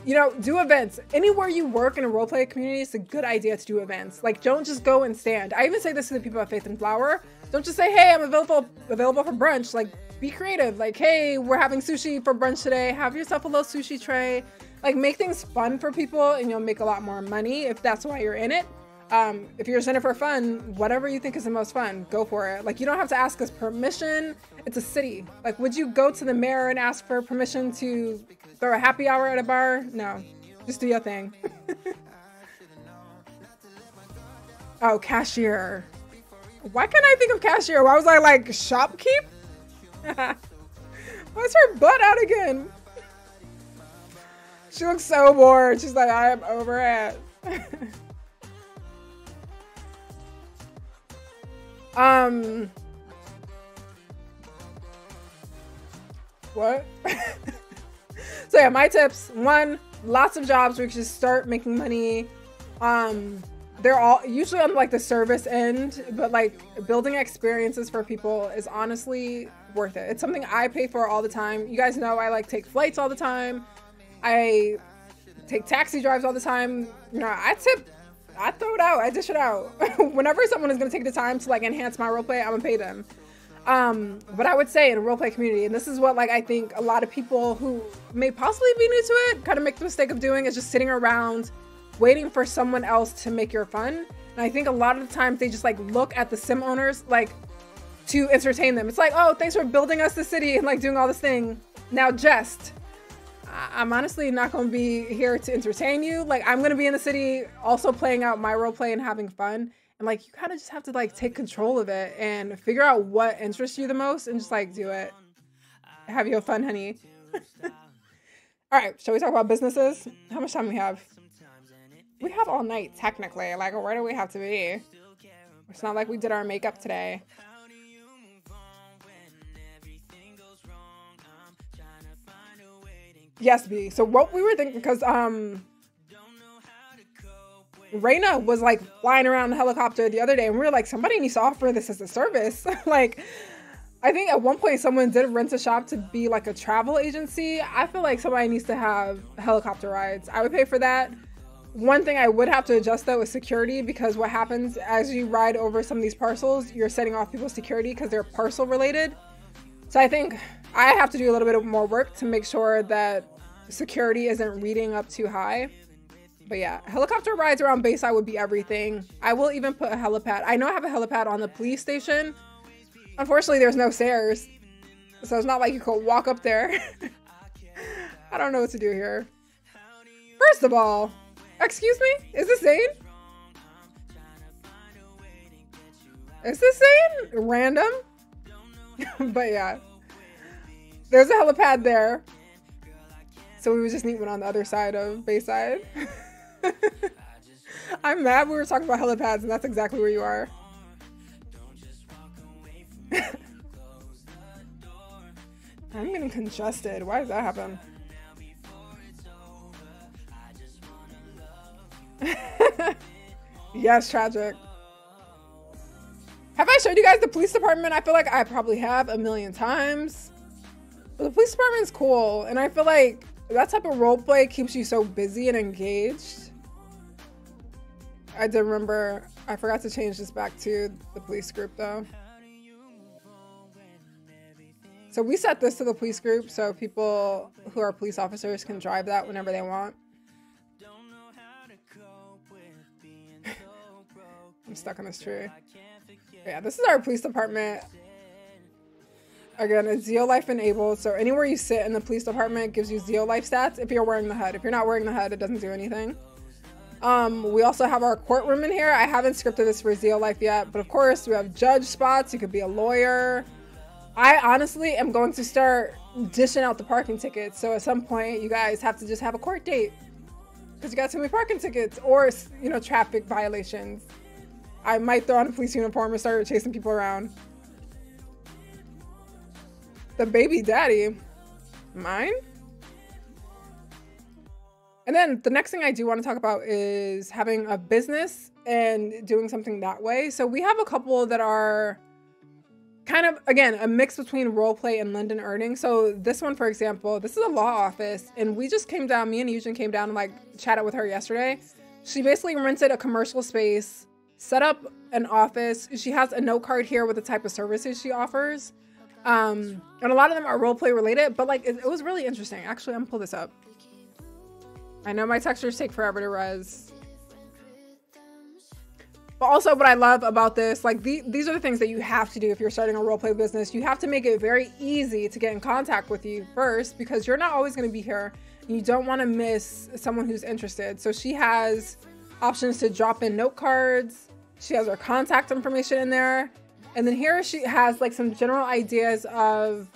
you know, do events. Anywhere you work in a roleplay community, it's a good idea to do events. Like, don't just go and stand. I even say this to the people at Faith and Flower. Don't just say, hey, I'm available available for brunch. Like, be creative. Like, hey, we're having sushi for brunch today. Have yourself a little sushi tray. Like, make things fun for people and you'll make a lot more money if that's why you're in it. Um, if you're just in it for fun, whatever you think is the most fun, go for it. Like you don't have to ask us permission. It's a city. Like, would you go to the mayor and ask for permission to throw a happy hour at a bar? No, just do your thing. [LAUGHS] oh, cashier. Why can't I think of cashier? Why was I like shopkeep? [LAUGHS] Why's her butt out again? She looks so bored. She's like, I am over it. [LAUGHS] um. What? [LAUGHS] so yeah, my tips. One, lots of jobs where you can just start making money. Um, they're all usually on like the service end, but like building experiences for people is honestly worth it. It's something I pay for all the time. You guys know I like take flights all the time. I take taxi drives all the time. You know, I tip, I throw it out, I dish it out. [LAUGHS] Whenever someone is gonna take the time to like enhance my roleplay, I'm gonna pay them. Um, but I would say in a roleplay community, and this is what like I think a lot of people who may possibly be new to it kind of make the mistake of doing is just sitting around waiting for someone else to make your fun. And I think a lot of the times they just like look at the sim owners like to entertain them. It's like, oh, thanks for building us the city and like doing all this thing. Now jest. I'm honestly not going to be here to entertain you. Like I'm going to be in the city also playing out my role play and having fun. And like you kind of just have to like take control of it and figure out what interests you the most and just like do it. Have your fun, honey. [LAUGHS] all right, shall we talk about businesses? How much time we have? We have all night technically. Like where do we have to be? It's not like we did our makeup today. Yes, B. So what we were thinking, because um, Raina was like flying around the helicopter the other day, and we were like, somebody needs to offer this as a service. [LAUGHS] like, I think at one point someone did rent a shop to be like a travel agency. I feel like somebody needs to have helicopter rides. I would pay for that. One thing I would have to adjust though is security because what happens as you ride over some of these parcels, you're setting off people's security because they're parcel related. So I think I have to do a little bit of more work to make sure that security isn't reading up too high. But yeah, helicopter rides around Bayside would be everything. I will even put a helipad. I know I have a helipad on the police station. Unfortunately, there's no stairs. So it's not like you could walk up there. [LAUGHS] I don't know what to do here. First of all, excuse me? Is this Zane? Is this Zane? Random? [LAUGHS] but yeah. There's a helipad there. So we would just need one on the other side of Bayside. [LAUGHS] I'm mad we were talking about helipads and that's exactly where you are. [LAUGHS] I'm getting congested. Why does that happen? [LAUGHS] yes, tragic. Have I showed you guys the police department? I feel like I probably have a million times. But the police department's cool, and I feel like that type of role play keeps you so busy and engaged. I did remember, I forgot to change this back to the police group though. So we set this to the police group so people who are police officers can drive that whenever they want. [LAUGHS] I'm stuck on this tree. Yeah, this is our police department. Again, it's Xeo Life enabled, so anywhere you sit in the police department gives you Xeo Life stats if you're wearing the HUD. If you're not wearing the HUD, it doesn't do anything. Um, we also have our courtroom in here. I haven't scripted this for Xeo Life yet, but of course we have judge spots. You could be a lawyer. I honestly am going to start dishing out the parking tickets. So at some point, you guys have to just have a court date because you got too many parking tickets or you know traffic violations. I might throw on a police uniform and start chasing people around. The baby daddy. Mine? And then the next thing I do want to talk about is having a business and doing something that way. So we have a couple that are kind of again a mix between role play and Linden earning. So this one, for example, this is a law office, and we just came down. Me and Eugen came down and like chatted with her yesterday. She basically rented a commercial space, set up an office. She has a note card here with the type of services she offers. Um, and a lot of them are role play related, but like it, it was really interesting. Actually, I'm gonna pull this up. I know my textures take forever to res. But also, what I love about this, like the, these are the things that you have to do if you're starting a roleplay business. You have to make it very easy to get in contact with you first because you're not always going to be here. You don't want to miss someone who's interested. So she has options to drop in note cards. She has her contact information in there. And then here she has like some general ideas of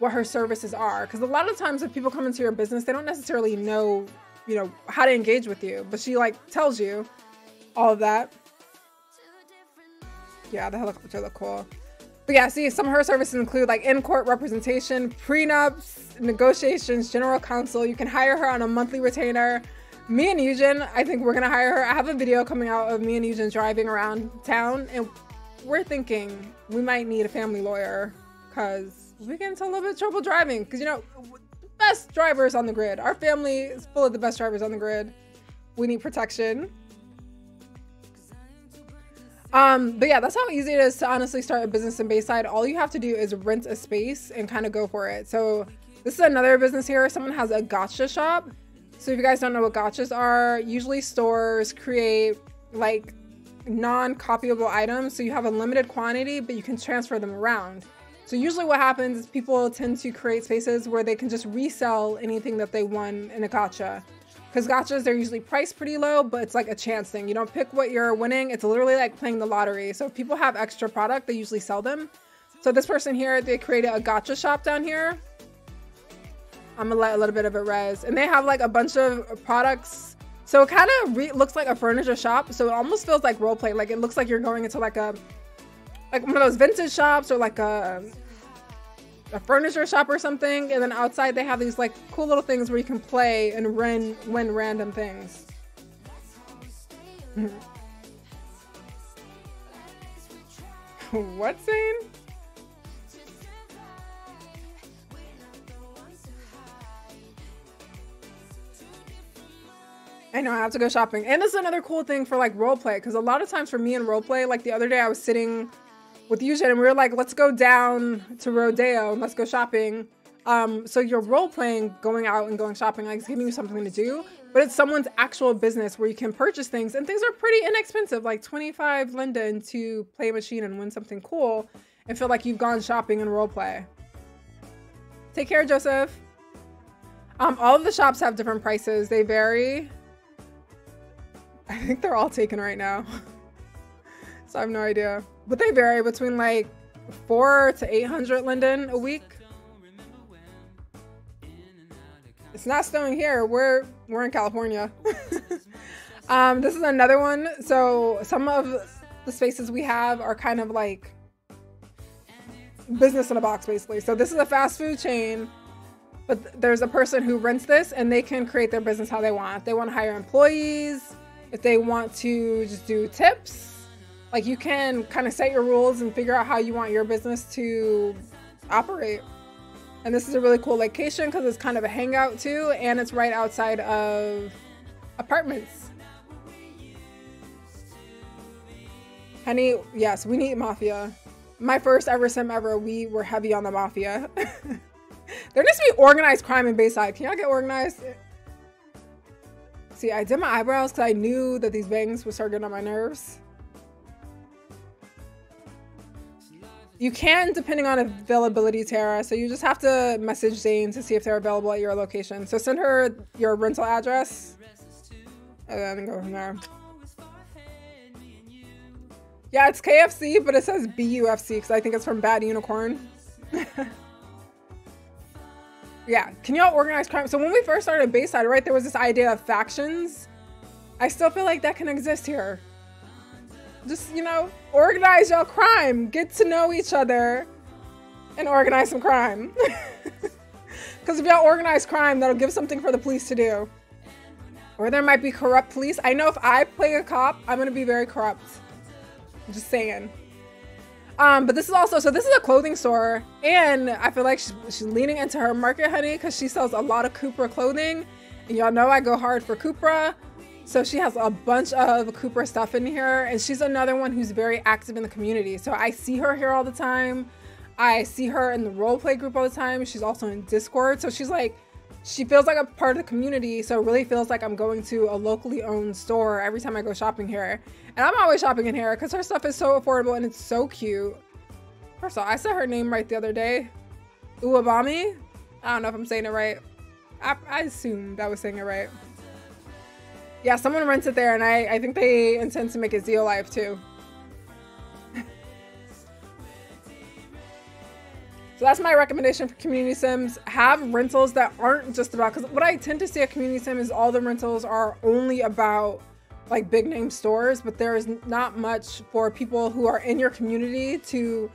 what her services are. Because a lot of times if people come into your business, they don't necessarily know, you know, how to engage with you. But she like tells you all of that. Yeah, the helicopter look cool. But yeah, see, some of her services include like in-court representation, prenups, negotiations, general counsel. You can hire her on a monthly retainer. Me and Eugen, I think we're gonna hire her. I have a video coming out of me and Eugen driving around town, and we're thinking we might need a family lawyer because we get into a little bit of trouble driving. Because you know, best drivers on the grid. Our family is full of the best drivers on the grid. We need protection. Um, but yeah, that's how easy it is to honestly start a business in Bayside. All you have to do is rent a space and kind of go for it. So this is another business here. Someone has a gacha shop. So if you guys don't know what gachas are, usually stores create like non-copyable items. So you have a limited quantity, but you can transfer them around. So usually what happens is people tend to create spaces where they can just resell anything that they won in a gacha. Because gachas, they're usually priced pretty low, but it's like a chance thing. You don't pick what you're winning. It's literally like playing the lottery. So if people have extra product, they usually sell them. So this person here, they created a gacha shop down here. I'm gonna let a little bit of it res. And they have like a bunch of products. So it kind of looks like a furniture shop. So it almost feels like role play. Like it looks like you're going into like a, like one of those vintage shops or like a a furniture shop or something and then outside they have these like cool little things where you can play and win win random things [LAUGHS] what saying I know I have to go shopping. And this is another cool thing for like role play because a lot of times for me in role play, like the other day I was sitting with Eugen, and we were like, let's go down to Rodeo and let's go shopping. Um, so you're role playing, going out and going shopping, like it's giving you something to do, but it's someone's actual business where you can purchase things, and things are pretty inexpensive, like 25 Linden to play a machine and win something cool, and feel like you've gone shopping and role play. Take care, Joseph. Um, all of the shops have different prices. They vary. I think they're all taken right now. so I have no idea but they vary between like four to 800 linden a week. It's not snowing here. We're we're in California. [LAUGHS] um, this is another one. So some of the spaces we have are kind of like business in a box, basically. So this is a fast food chain, but there's a person who rents this, and they can create their business how they want. They want to hire employees, if they want to just do tips, like you can kind of set your rules and figure out how you want your business to operate. And this is a really cool location because it's kind of a hangout too, and it's right outside of apartments. Honey, yes, we need mafia. My first ever sim ever, we were heavy on the mafia. [LAUGHS] there needs to be organized crime in Bayside. Can y'all get organized? See, I did my eyebrows because I knew that these bangs would start getting on my nerves. You can, depending on availability, Tara. So you just have to message Zane to see if they're available at your location. So send her your rental address and then go from there. Yeah, it's KFC, but it says BUFC because I think it's from Bad Unicorn. [LAUGHS] yeah, can y'all organize crime? So when we first started Bayside, right, there was this idea of factions. I still feel like that can exist here. Just, you know, organize your crime. Get to know each other and organize some crime. [LAUGHS] Because if y'all organize crime, that'll give something for the police to do. Or there might be corrupt police. I know if I play a cop, I'm going to be very corrupt. I'm just saying. Um, but this is also, so this is a clothing store. And I feel like she's, she's leaning into her market, honey, because she sells a lot of Kupra clothing. And y'all know I go hard for Kupra. So she has a bunch of Kupra stuff in here, and she's another one who's very active in the community. So I see her here all the time. I see her in the role play group all the time. She's also in Discord. So she's like, she feels like a part of the community, so it really feels like I'm going to a locally owned store every time I go shopping here. And I'm always shopping in here because her stuff is so affordable and it's so cute. First of all, I said her name right the other day. Uwabami? I don't know if I'm saying it right. I, I assumed I was saying it right. Yeah, someone rents it there and I, I think they intend to make it Xeolife too. So that's my recommendation for community sims. Have rentals that aren't just about because what I tend to see at community sim is all the rentals are only about like big name stores, but there is not much for people who are in your community to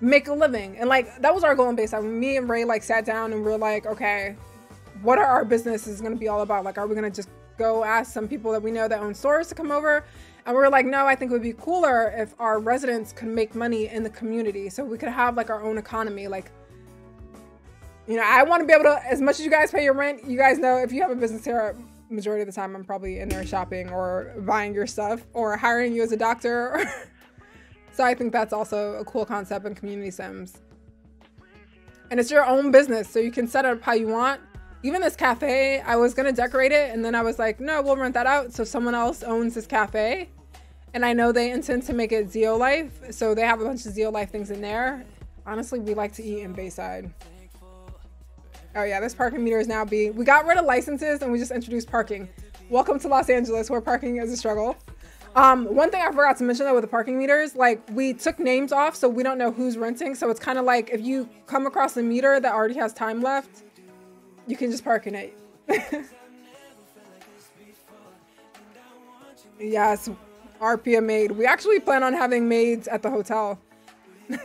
make a living. And like that was our goal in Bayside. When me and Ray like sat down and we're like, okay, what are our businesses gonna be all about? Like, are we gonna just go ask some people that we know that own stores to come over? And we are like, no, I think it would be cooler if our residents could make money in the community. So we could have like our own economy. Like, you know, I want to be able to, as much as you guys pay your rent, you guys know if you have a business here, majority of the time I'm probably in there shopping or buying your stuff or hiring you as a doctor. [LAUGHS] so I think that's also a cool concept in community sims. And it's your own business, so you can set it up how you want. Even this cafe, I was gonna decorate it and then I was like, no, we'll rent that out. So someone else owns this cafe. And I know they intend to make it Xeolife. So they have a bunch of Xeolife things in there. Honestly, we like to eat in Bayside. Oh yeah, this parking meter is now being, we got rid of licenses and we just introduced parking. Welcome to Los Angeles where parking is a struggle. Um, one thing I forgot to mention though with the parking meters, like we took names off so we don't know who's renting. So it's kind of like if you come across a meter that already has time left, you can just park in it. [LAUGHS] yes, RPA maid. We actually plan on having maids at the hotel. [LAUGHS]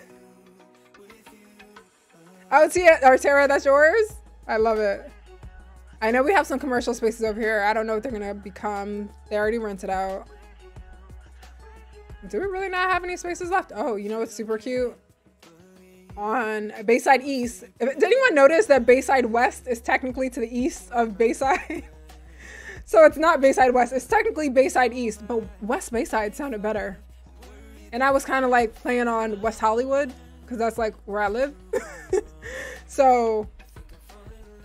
oh, Tia, Artera, that's yours? I love it. I know we have some commercial spaces over here. I don't know what they're gonna become. They already rented out. Do we really not have any spaces left? Oh, you know what's super cute? On Bayside East. Did anyone notice that Bayside West is technically to the east of Bayside? [LAUGHS] so it's not Bayside West, it's technically Bayside East, but West Bayside sounded better. And I was kind of like playing on West Hollywood because that's like where I live. [LAUGHS] so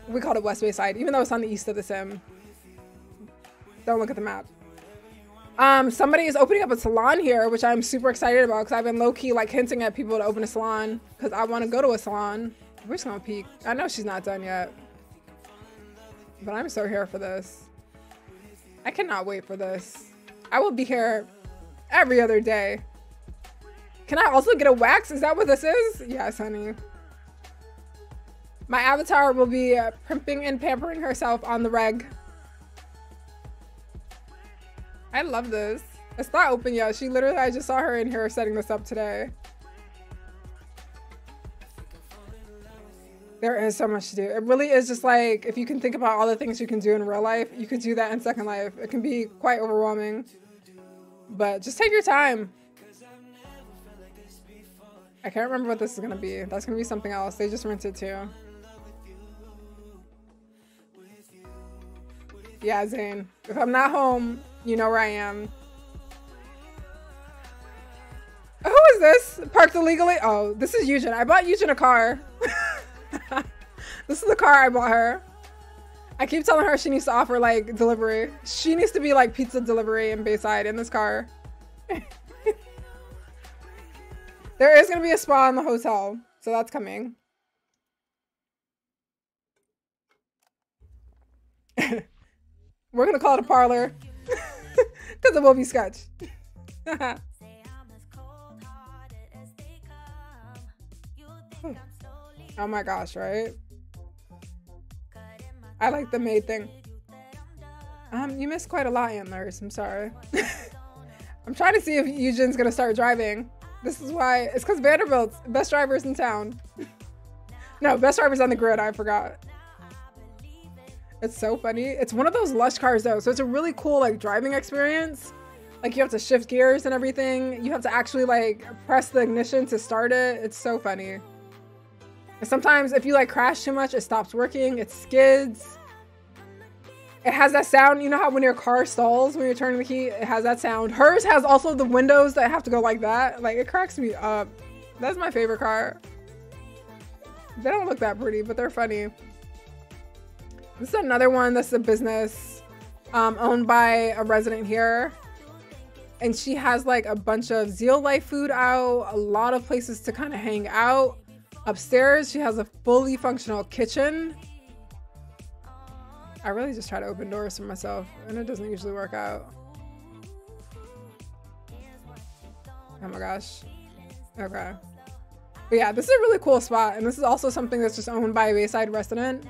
we called it West Bayside, even though it's on the east of the sim. Don't look at the map. Um, somebody is opening up a salon here, which I'm super excited about because I've been low key like hinting at people to open a salon because I want to go to a salon. We're just gonna peek. I know she's not done yet, but I'm so here for this. I cannot wait for this. I will be here every other day. Can I also get a wax? Is that what this is? Yes, honey. My avatar will be uh, primping and pampering herself on the reg. I love this. It's not open yet. She literally, I just saw her in here setting this up today. There is so much to do. It really is just like, if you can think about all the things you can do in real life, you could do that in Second Life. It can be quite overwhelming. But just take your time. I can't remember what this is to be. That's to be something else. They just rented too. Yeah, Zane. If I'm not home, you know where I am. Who is this? Parked illegally? Oh, this is Eugen. I bought Eugen a car. [LAUGHS] this is the car I bought her. I keep telling her she needs to offer like delivery. She needs to be like pizza delivery in Bayside in this car. [LAUGHS] there is to be a spa in the hotel. So that's coming. [LAUGHS] We're to call it a parlor. Because will be sketch. oh my gosh, right? I like the maid thing. Um, you missed quite a lot, Antlers. I'm sorry. [LAUGHS] I'm trying to see if Eugen's gonna start driving. This is why it's because Vanderbuilt's best drivers in town. [LAUGHS] no, best drivers on the grid. I forgot. It's so funny. It's one of those lush cars though, so it's a really cool like driving experience. Like you have to shift gears and everything. You have to actually like press the ignition to start it. It's so funny. And sometimes if you like crash too much, it stops working. It skids. It has that sound. You know how when your car stalls when you're turning the key, it has that sound. Hers has also the windows that have to go like that. Like it cracks me up. That's my favorite car. They don't look that pretty, but they're funny. This is another one that's a business um, owned by a resident here. And she has like a bunch of Xeo Life food out, a lot of places to kind of hang out. Upstairs, she has a fully functional kitchen. I really just try to open doors for myself, and it doesn't usually work out. Oh my gosh. Okay. But yeah, this is a really cool spot, and this is also something that's just owned by a Bayside resident.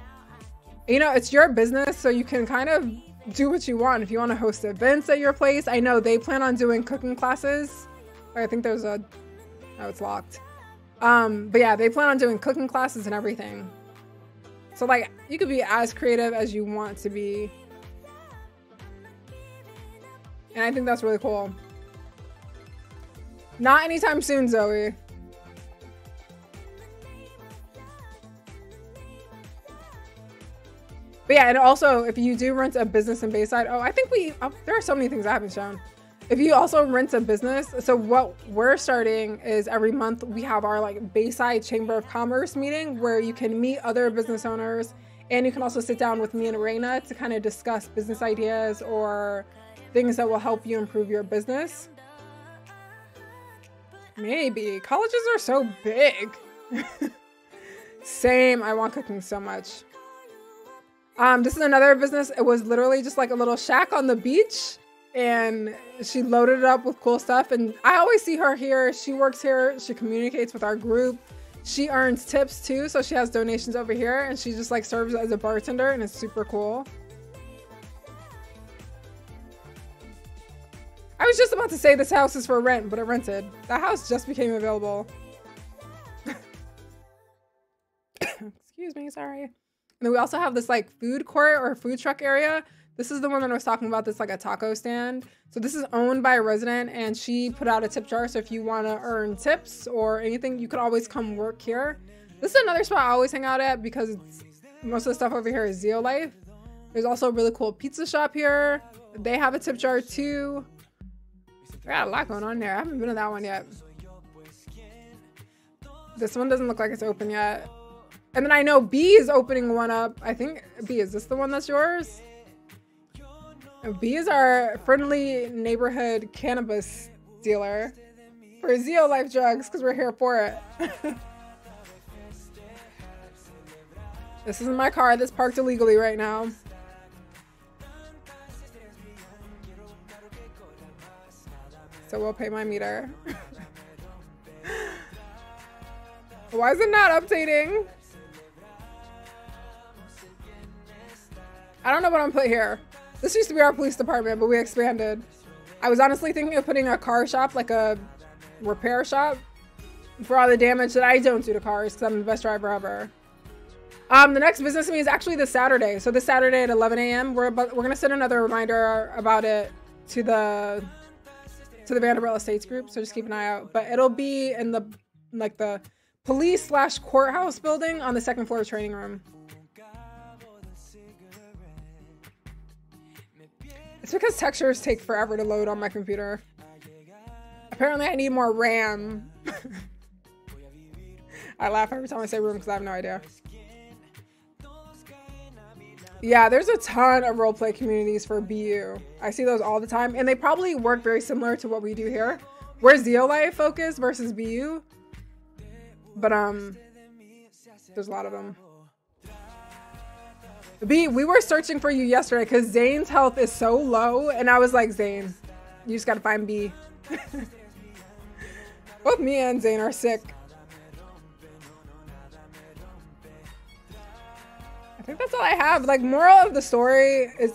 You know, it's your business, so you can kind of do what you want. If you want to host events at your place, I know they plan on doing cooking classes. I think there's a, oh, it's locked. Um, but yeah, they plan on doing cooking classes and everything. So like, you could be as creative as you want to be. And I think that's really cool. Not anytime soon, Zoe. But yeah, and also if you do rent a business in Bayside, oh, I think we, oh, there are so many things I haven't shown. If you also rent a business, so what we're starting is every month we have our like Bayside Chamber of Commerce meeting where you can meet other business owners and you can also sit down with me and Reina to kind of discuss business ideas or things that will help you improve your business. Maybe. Colleges are so big. [LAUGHS] Same. I want cooking so much. Um, this is another business. It was literally just like a little shack on the beach and she loaded it up with cool stuff. And I always see her here. She works here. She communicates with our group. She earns tips too. So she has donations over here and she just like serves as a bartender and it's super cool. I was just about to say this house is for rent, but it rented. That house just became available. [COUGHS] Excuse me, sorry. And then we also have this like food court or food truck area. This is the one that I was talking about. This like a taco stand. So this is owned by a resident and she put out a tip jar. So if you want to earn tips or anything, you could always come work here. This is another spot I always hang out at because most of the stuff over here is Xeo Life. There's also a really cool pizza shop here. They have a tip jar too. I got a lot going on there. I haven't been to that one yet. This one doesn't look like it's open yet. And then I know B is opening one up. I think B, is this the one that's yours? B is our friendly neighborhood cannabis dealer for Xeo Life Drugs because we're here for it. [LAUGHS] this isn't my car that's parked illegally right now. So we'll pay my meter. [LAUGHS] Why is it not updating? I don't know what I'm put here. This used to be our police department, but we expanded. I was honestly thinking of putting a car shop, like a repair shop, for all the damage that I don't do to cars because I'm the best driver ever. Um, the next business meeting is actually this Saturday. So this Saturday at 11 a.m. We're about, we're gonna send another reminder about it to the to the Vanderbuilt Estates group. So just keep an eye out. But it'll be in the like the police slash courthouse building on the second floor training room. It's because textures take forever to load on my computer. Apparently I need more RAM. [LAUGHS] I laugh every time I say room because I have no idea. Yeah, there's a ton of roleplay communities for BU. I see those all the time, and they probably work very similar to what we do here. We're Xeolife focused versus BU, but um, there's a lot of them. B, we were searching for you yesterday because Zane's health is so low, and I was like, Zane, you just gotta find B. [LAUGHS] Both me and Zane are sick. I think that's all I have. Like, moral of the story is,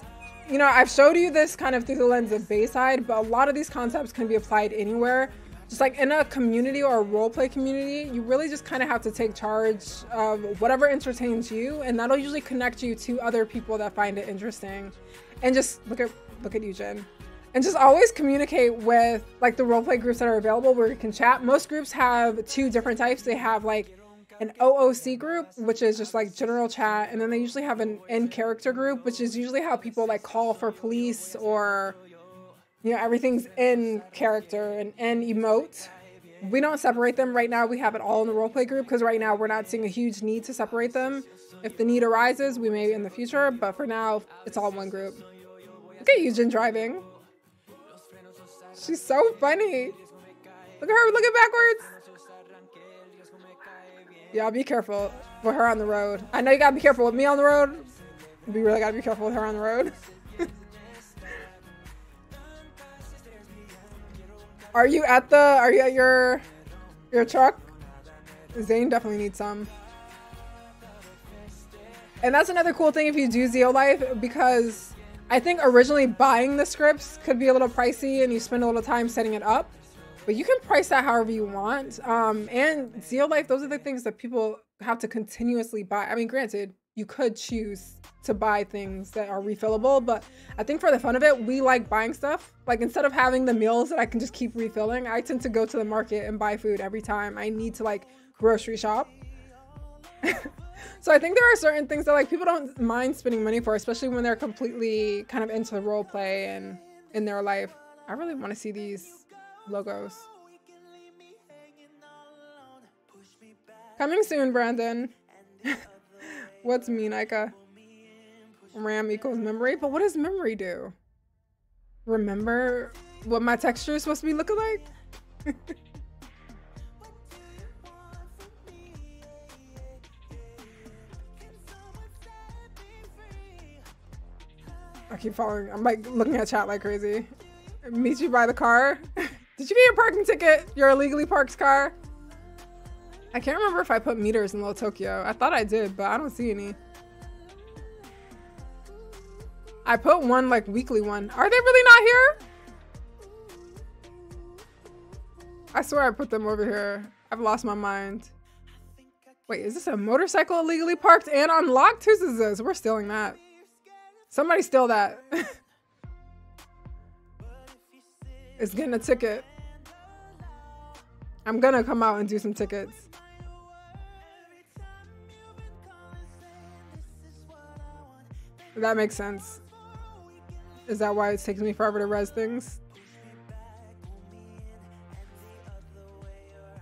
you know, I've showed you this kind of through the lens of Bayside, but a lot of these concepts can be applied anywhere just like in a community or a role play community, you really just kind of have to take charge of whatever entertains you, and that'll usually connect you to other people that find it interesting. And just look at look at you, Jen. And just always communicate with like the role play groups that are available where you can chat. Most groups have two different types. They have like an OOC group, which is just like general chat, and then they usually have an in character group, which is usually how people like call for police or you know everything's in character and in emote we don't separate them right now. We have it all in the roleplay group because right now we're not seeing a huge need to separate them. If the need arises, we may in the future, but for now, it's all one group. Look at Eugen driving. She's so funny. Look at her looking backwards. Y'all be careful with her on the road. I know you gotta be careful with me on the road. We really gotta be careful with her on the road. [LAUGHS] are you at the, are you at your, your truck? Zane definitely needs some. And that's another cool thing if you do Xeolife because I think originally buying the scripts could be a little pricey and you spend a little time setting it up. But you can price that however you want. Um, and Xeolife, those are the things that people have to continuously buy. I mean, granted, you could choose to buy things that are refillable, but I think for the fun of it, we like buying stuff. Like instead of having the meals that I can just keep refilling, I tend to go to the market and buy food every time I need to like grocery shop. [LAUGHS] so I think there are certain things that like people don't mind spending money for, especially when they're completely kind of into the role play and in their life. I really want to see these logos. Coming soon, Brandon. [LAUGHS] What's mean, Ika? RAM equals memory, but what does memory do? Remember what my texture is supposed to be looking like? [LAUGHS] I keep following. I'm like looking at chat like crazy. Meet you by the car. [LAUGHS] Did you get your parking ticket? Your illegally parked car? I can't remember if I put meters in Little Tokyo. I thought I did, but I don't see any. I put one like weekly one. Are they really not here? I swear I put them over here. I've lost my mind. Wait, is this a motorcycle illegally parked and unlocked? Whose is this? We're stealing that. Somebody steal that. [LAUGHS] it's getting a ticket. I'm gonna come out and do some tickets. That makes sense. Is that why it takes me forever to res things?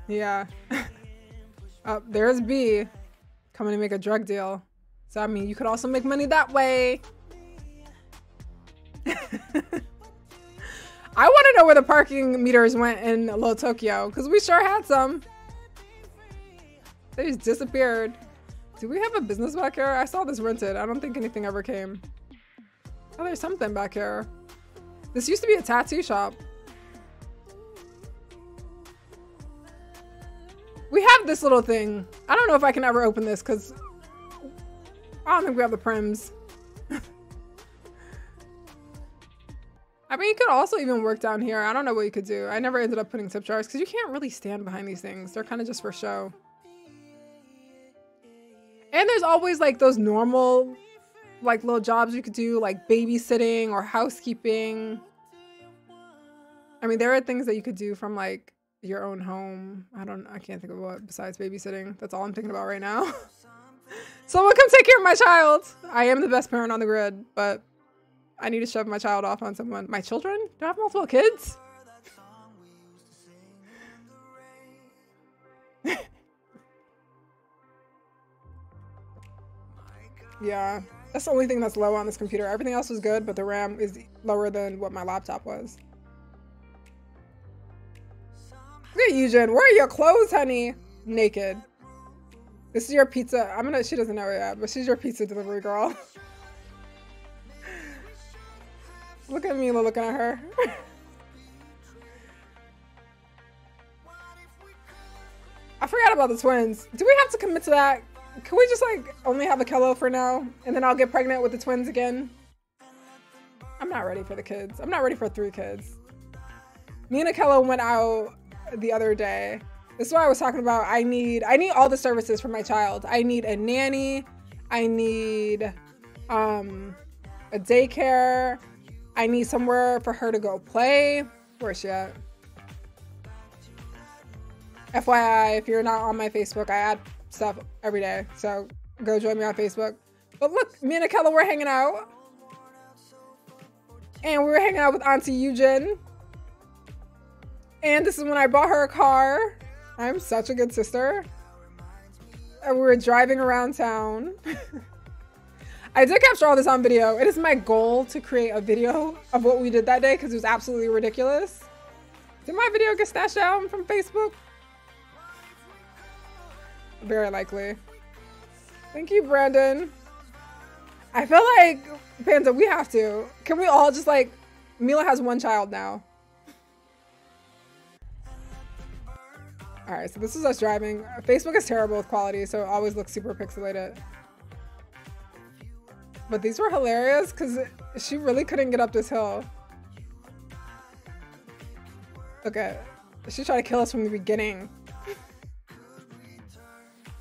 Yeah. [LAUGHS] oh, there's B coming to make a drug deal. So I mean, you could also make money that way. [LAUGHS] I want to know where the parking meters went in Little Tokyo because we sure had some. They just disappeared. Do we have a business back here? I saw this rented. I don't think anything ever came. Oh, there's something back here. This used to be a tattoo shop. We have this little thing. I don't know if I can ever open this because I don't think we have the prims. [LAUGHS] I mean, you could also even work down here. I don't know what you could do. I never ended up putting tip jars because you can't really stand behind these things. They're kind of just for show. And there's always like those normal like little jobs you could do like babysitting or housekeeping. I mean, there are things that you could do from like your own home. I don't I can't think of what besides babysitting. That's all I'm thinking about right now. [LAUGHS] Someone come take care of my child. I am the best parent on the grid, but I need to shove my child off on someone. My children? Do I have multiple kids? Yeah, that's the only thing that's low on this computer. Everything else was good, but the RAM is lower than what my laptop was. Look at Eugen. Where are your clothes, honey? Naked. This is your pizza. I'm gonna, she doesn't know it yet, but she's your pizza delivery girl. [LAUGHS] Look at me looking at her. [LAUGHS] I forgot about the twins. Do we have to commit to that? Can we just like only have a Kello for now? And then I'll get pregnant with the twins again? I'm not ready for the kids. I'm not ready for three kids. Me and Akello went out the other day. This is what I was talking about. I need I need all the services for my child. I need a nanny. I need um a daycare. I need somewhere for her to go play. Where's she at? FYI, if you're not on my Facebook, I add stuff every day. So go join me on Facebook. But look, me and Akella were hanging out. And we were hanging out with Auntie Eugen. And this is when I bought her a car. I'm such a good sister. And we were driving around town. [LAUGHS] I did capture all this on video. It is my goal to create a video of what we did that day because it was absolutely ridiculous. Did my video get snatched down from Facebook? Very likely. Thank you, Brandon. I feel like, Panda, we have to. Can we all just like, Meela has one child now. All right, so this is us driving. Facebook is terrible with quality, so it always looks super pixelated. But these were hilarious because she really couldn't get up this hill. Okay, she tried to kill us from the beginning.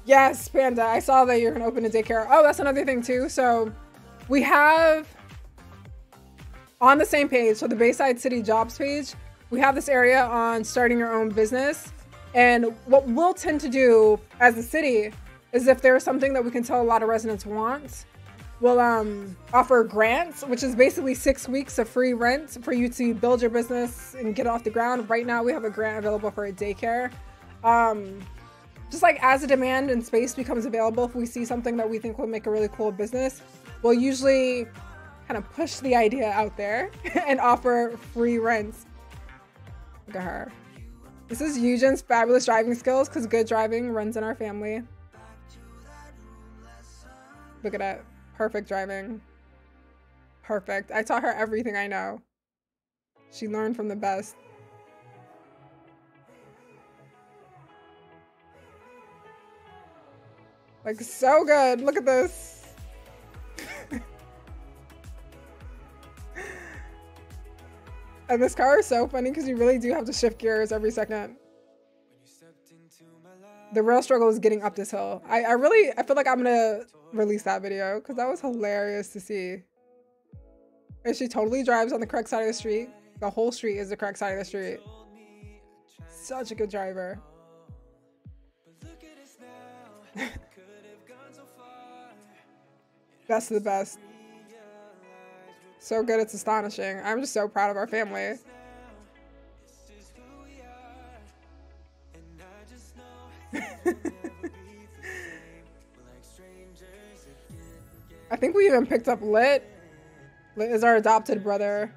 Yes, Panda, I saw that you're gonna open a daycare. Oh, that's another thing too. So we have on the same page, so the Bayside City jobs page, we have this area on starting your own business. And what we'll tend to do as a city is if there's something that we can tell a lot of residents want, we'll um, offer grants, which is basically six weeks of free rent for you to build your business and get off the ground. Right now, we have a grant available for a daycare. Um, just like as a demand and space becomes available, if we see something that we think would make a really cool business, we'll usually kind of push the idea out there [LAUGHS] and offer free rents. Look at her. This is Eugen's fabulous driving skills because good driving runs in our family. Look at that. Perfect driving. Perfect. I taught her everything I know. She learned from the best. Like, so good. Look at this. [LAUGHS] and this car is so funny because you really do have to shift gears every second. The real struggle is getting up this hill. I, I really, I feel like I'm gonna release that video because that was hilarious to see. And she totally drives on the correct side of the street. The whole street is the correct side of the street. Such a good driver. [LAUGHS] best of the best. So good, it's astonishing. I'm just so proud of our family. [LAUGHS] I think we even picked up Lit. Lit is our adopted brother.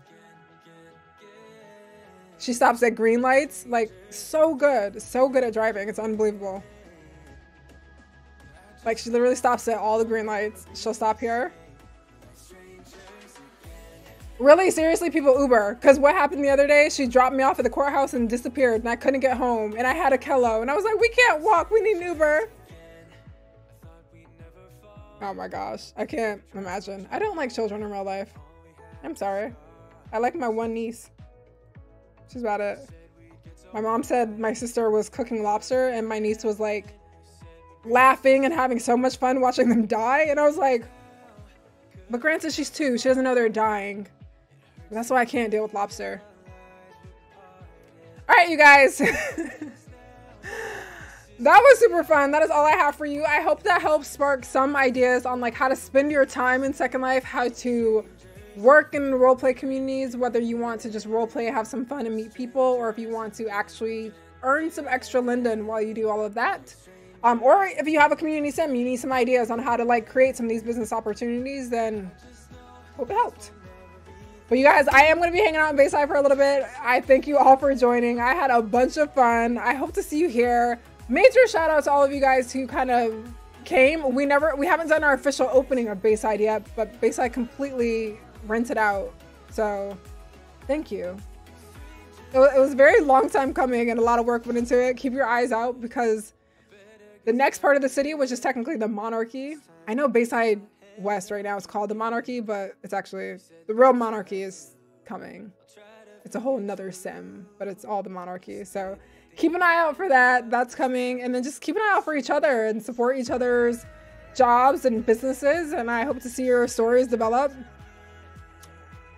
She stops at green lights. Like, so good. So good at driving. It's unbelievable. Like, she literally stops at all the green lights. She'll stop here. Really, seriously, people Uber. Because what happened the other day, she dropped me off at the courthouse and disappeared, and I couldn't get home. And I had a Kello, and I was like, we can't walk. We need an Uber. Oh my gosh. I can't imagine. I don't like children in real life. I'm sorry. I like my one niece. She's about it. My mom said my sister was cooking lobster, and my niece was like laughing and having so much fun watching them die. And I was like, but granted, she's two. She doesn't know they're dying. That's why I can't deal with lobster. All right, you guys. [LAUGHS] that was super fun. That is all I have for you. I hope that helps spark some ideas on like how to spend your time in Second Life, how to work in roleplay communities, whether you want to just roleplay, have some fun and meet people, or if you want to actually earn some extra linden while you do all of that. Um, or if you have a community sim, you need some ideas on how to like create some of these business opportunities, then hope it helped. But you guys, I am going to be hanging out in Bayside for a little bit. I thank you all for joining. I had a bunch of fun. I hope to see you here. Major shout out to all of you guys who kind of came. We never, we haven't done our official opening of Bayside yet, but Bayside completely rented out. So thank you. It was, it was a very long time coming and a lot of work went into it. Keep your eyes out because the next part of the city, which is technically the monarchy. I know Bayside West right now is called the monarchy, but it's actually the real monarchy is coming. It's a whole nother sim, but it's all the monarchy. So keep an eye out for that. That's coming. And then just keep an eye out for each other and support each other's jobs and businesses. And I hope to see your stories develop.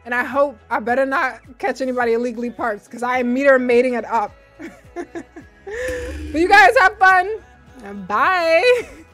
And I hope I better not catch anybody illegally parked because I am meter mating it up. [LAUGHS] but you guys have fun. Bye. [LAUGHS]